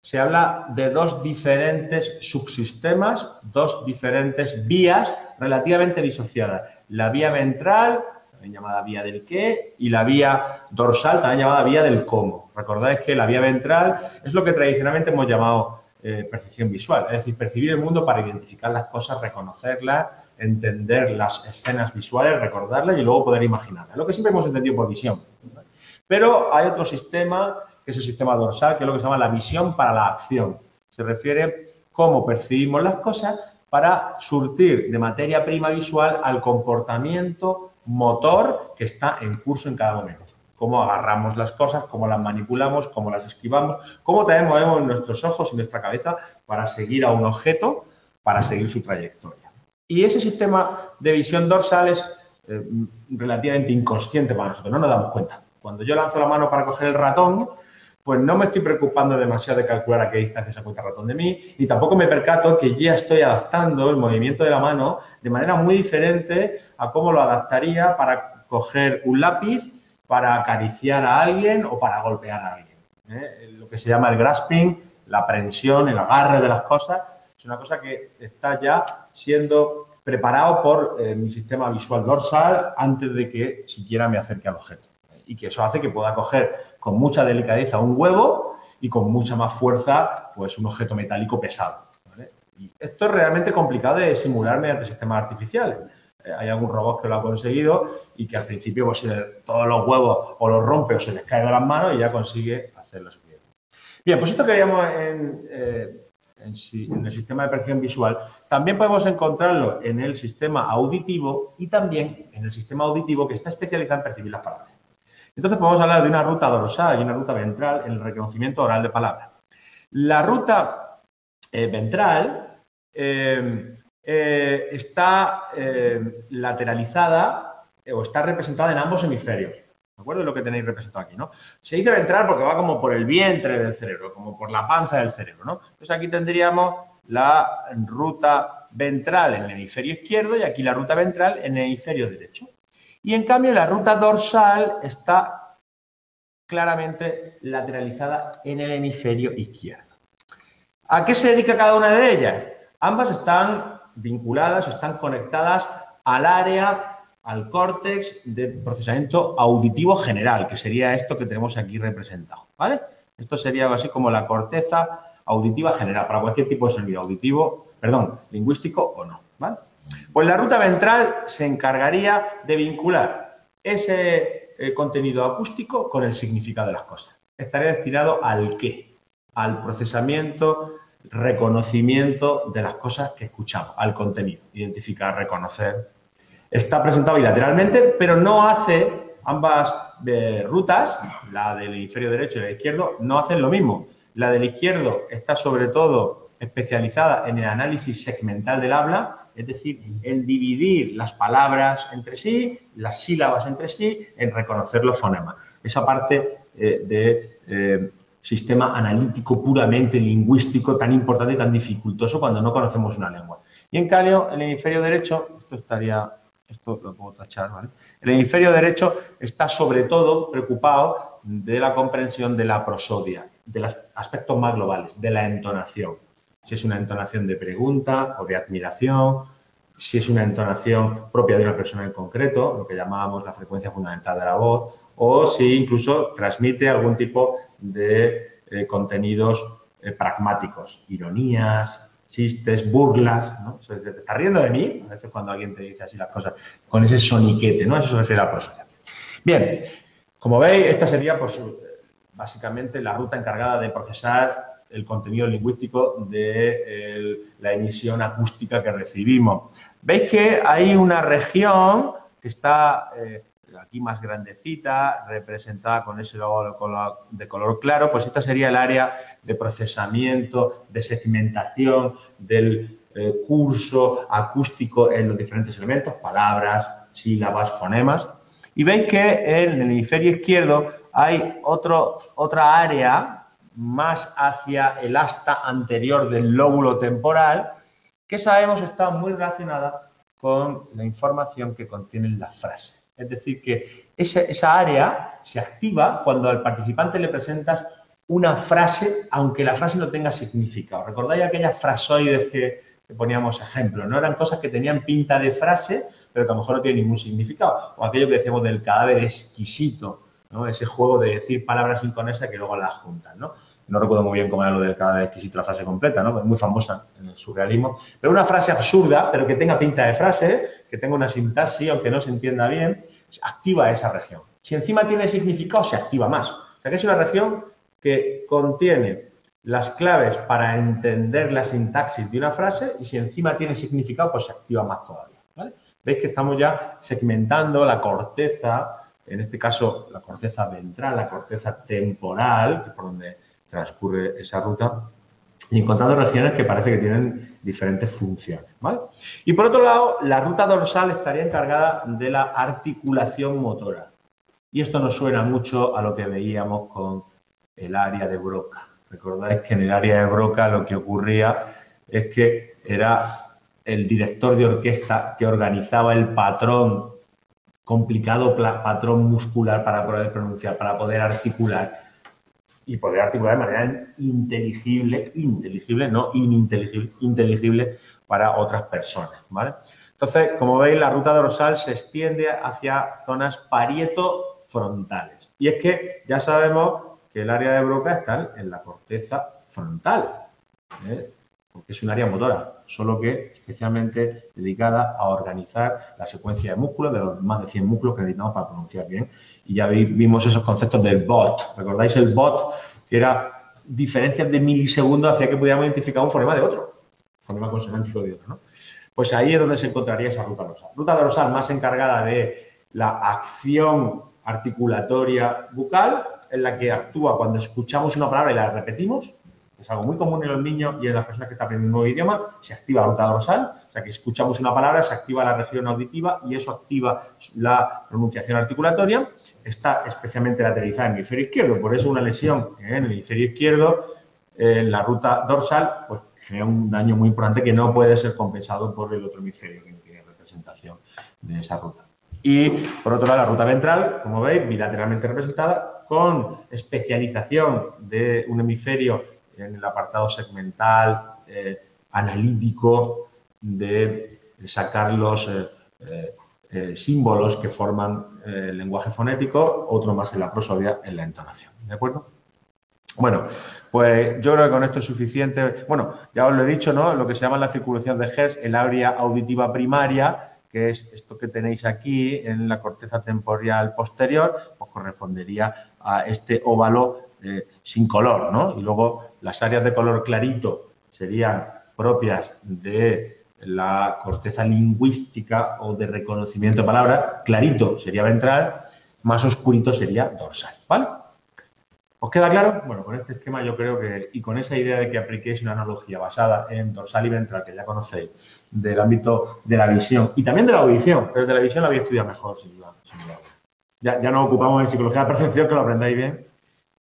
se habla de dos diferentes subsistemas, dos diferentes vías relativamente disociadas. La vía ventral, también llamada vía del qué, y la vía dorsal, también llamada vía del cómo. Recordáis que la vía ventral es lo que tradicionalmente hemos llamado eh, percepción visual, es decir, percibir el mundo para identificar las cosas, reconocerlas, entender las escenas visuales, recordarlas y luego poder imaginarlas. Lo que siempre hemos entendido por visión. Pero hay otro sistema que es el sistema dorsal, que es lo que se llama la visión para la acción. Se refiere cómo percibimos las cosas para surtir de materia prima visual al comportamiento motor que está en curso en cada momento. Cómo agarramos las cosas, cómo las manipulamos, cómo las esquivamos, cómo también movemos nuestros ojos y nuestra cabeza para seguir a un objeto, para seguir su trayectoria. Y ese sistema de visión dorsal es eh, relativamente inconsciente para nosotros, no nos damos cuenta. Cuando yo lanzo la mano para coger el ratón, pues no me estoy preocupando demasiado de calcular a qué distancia se encuentra el ratón de mí y tampoco me percato que ya estoy adaptando el movimiento de la mano de manera muy diferente a cómo lo adaptaría para coger un lápiz, para acariciar a alguien o para golpear a alguien. ¿eh? Lo que se llama el grasping, la prensión, el agarre de las cosas, es una cosa que está ya siendo preparado por eh, mi sistema visual dorsal antes de que siquiera me acerque al objeto. Y que eso hace que pueda coger con mucha delicadeza un huevo y con mucha más fuerza pues un objeto metálico pesado. Esto es realmente complicado de simular mediante sistemas artificiales. Eh, hay algún robot que lo ha conseguido y que al principio pues, todos los huevos o los rompe o se les cae de las manos y ya consigue hacerlo Bien, pues esto que veíamos en, eh, en, el sistema de percepción visual, también podemos encontrarlo en el sistema auditivo y también en el sistema auditivo que está especializado en percibir las palabras. Entonces podemos hablar de una ruta dorsal y una ruta ventral en el reconocimiento oral de palabras. La ruta eh, ventral eh, eh, está lateralizada o está representada en ambos hemisferios. ¿De acuerdo? Lo que tenéis representado aquí, ¿no? Se dice ventral porque va como por el vientre del cerebro, como por la panza del cerebro, ¿no? Entonces aquí tendríamos la ruta ventral en el hemisferio izquierdo y aquí la ruta ventral en el hemisferio derecho. Y en cambio la ruta dorsal está claramente lateralizada en el hemisferio izquierdo. ¿A qué se dedica cada una de ellas? Ambas están vinculadas, están conectadas al área, al córtex de procesamiento auditivo general, que sería esto que tenemos aquí representado. ¿vale? Esto sería así como la corteza auditiva general, para cualquier tipo de sonido auditivo, perdón, lingüístico o no. ¿vale? Pues la ruta ventral se encargaría de vincular ese eh, contenido acústico con el significado de las cosas. Estaría destinado al qué, al procesamiento, reconocimiento de las cosas que escuchamos, al contenido, identificar, reconocer. Está presentado bilateralmente, pero no hace ambas eh, rutas, la del hemisferio derecho y la izquierdo, no hacen lo mismo. La del izquierdo está sobre todo especializada en el análisis segmental del habla, es decir, en dividir las palabras entre sí, las sílabas entre sí, en reconocer los fonemas. Esa parte eh, de eh, sistema analítico puramente lingüístico tan importante y tan dificultoso cuando no conocemos una lengua. Y en cambio, el hemisferio derecho, esto estaría esto lo puedo tachar, ¿vale? El hemisferio derecho está sobre todo preocupado de la comprensión de la prosodia, de los aspectos más globales, de la entonación. Si es una entonación de pregunta o de admiración, si es una entonación propia de una persona en concreto, lo que llamábamos la frecuencia fundamental de la voz, o si incluso transmite algún tipo de eh, contenidos eh, pragmáticos, ironías, chistes, burlas, ¿no? ¿Te estás riendo de mí? A veces cuando alguien te dice así las cosas, con ese soniquete, ¿no? Eso se refiere a la prosodia. Bien, como veis, esta sería pues, básicamente la ruta encargada de procesar el contenido lingüístico de la emisión acústica que recibimos. Veis que hay una región que está eh, aquí más grandecita, representada con ese logo de color claro, pues esta sería el área de procesamiento, de segmentación del eh, curso acústico en los diferentes elementos, palabras, sílabas, fonemas. Y veis que en el hemisferio izquierdo hay otro, otra área más hacia el asta anterior del lóbulo temporal, que sabemos está muy relacionada con la información que contienen las frases. Es decir, que esa, área se activa cuando al participante le presentas una frase, aunque la frase no tenga significado. ¿Recordáis aquellas frasoides que, poníamos ejemplo? ¿no? Eran cosas que tenían pinta de frase, pero que a lo mejor no tienen ningún significado. O aquello que decíamos del cadáver exquisito, ¿no? Ese juego de decir palabras inconexas que luego las juntan, ¿no? No recuerdo muy bien cómo era lo del cadáver exquisito, la frase completa, ¿no? Es muy famosa en el surrealismo. Pero una frase absurda, pero que tenga pinta de frase, que tenga una sintaxis, aunque no se entienda bien, activa esa región. Si encima tiene significado, se activa más. O sea que es una región que contiene las claves para entender la sintaxis de una frase y si encima tiene significado, pues se activa más todavía. Veis que estamos ya segmentando la corteza, en este caso la corteza ventral, la corteza temporal, que es por donde transcurre esa ruta, y encontrando regiones que parece que tienen diferentes funciones. Y por otro lado, la ruta dorsal estaría encargada de la articulación motora. Y esto nos suena mucho a lo que veíamos con el área de Broca. Recordáis que en el área de Broca lo que ocurría es que era el director de orquesta que organizaba el patrón, complicado patrón muscular para poder pronunciar, para poder articular y poder articular de manera inteligible, inteligible, no ininteligible, inteligible para otras personas, ¿vale? Entonces, como veis, la ruta dorsal se extiende hacia zonas parieto-frontales. Y es que ya sabemos que el área de Broca está en la corteza frontal, ¿eh? porque es un área motora, solo que especialmente dedicada a organizar la secuencia de músculos, de los más de 100 músculos que necesitamos para pronunciar bien. Y ya vimos esos conceptos del bot. ¿Recordáis el bot? Que era diferencias de milisegundos hacia que pudiéramos identificar un fonema de otro, fonema consonántico de otro. ¿no? Pues ahí es donde se encontraría esa ruta dorsal. Ruta dorsal más encargada de la acción articulatoria bucal, en la que actúa cuando escuchamos una palabra y la repetimos, es algo muy común en los niños y en las personas que están aprendiendo un nuevo idioma, se activa la ruta dorsal, o sea que escuchamos una palabra, se activa la región auditiva y eso activa la pronunciación articulatoria. Está especialmente lateralizada en el hemisferio izquierdo, por eso una lesión en el hemisferio izquierdo, en la ruta dorsal, pues genera un daño muy importante que no puede ser compensado por el otro hemisferio que no tiene representación de esa ruta. Y por otro lado, la ruta ventral, como veis, bilateralmente representada, con especialización de un hemisferio en el apartado segmental, eh, analítico, de sacar los eh, eh, símbolos que forman el lenguaje fonético, otro más en la prosodia, en la entonación. ¿De acuerdo? Bueno, pues yo creo que con esto es suficiente. Bueno, ya os lo he dicho, ¿no? Lo que se llama la circulación de Hertz, el área auditiva primaria, que es esto que tenéis aquí en la corteza temporal posterior, pues correspondería a este óvalo sin color, ¿no? Y luego las áreas de color clarito serían propias de la corteza lingüística o de reconocimiento de palabras, clarito sería ventral, más oscurito sería dorsal, ¿vale? ¿Os queda claro? Bueno, con este esquema yo creo que, y con esa idea de que apliquéis una analogía basada en dorsal y ventral, que ya conocéis, del ámbito de la visión y también de la audición, pero de la visión la habéis estudiado mejor, sin duda. Ya, ya nos ocupamos en psicología de percepción, que lo aprendáis bien,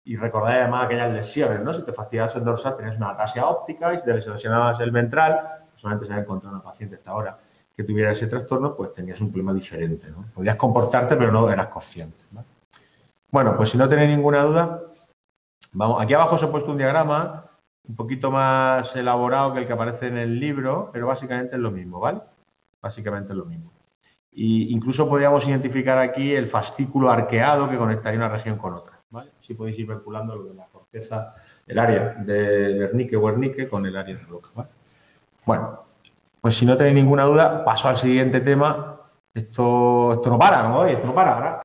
y recordáis además aquellas lesiones, ¿no? Si te fastidias el dorsal, tenías una atasia óptica y si te lesionabas el ventral, solamente se ha encontrado una paciente hasta ahora que tuviera ese trastorno, pues tenías un problema diferente, ¿no? Podías comportarte, pero no eras consciente. Bueno, pues si no tenéis ninguna duda, Vamos, aquí abajo os he puesto un diagrama un poquito más elaborado que el que aparece en el libro, pero básicamente es lo mismo, ¿vale? Básicamente es lo mismo. Y incluso podríamos identificar aquí el fascículo arqueado que conectaría una región con otra, ¿vale? Si podéis ir calculando lo de la corteza, el área de Wernicke Wernicke con el área de roca, ¿vale? Bueno, pues si no tenéis ninguna duda, paso al siguiente tema. Esto, esto no para, ¿no? Esto no para, ¿verdad?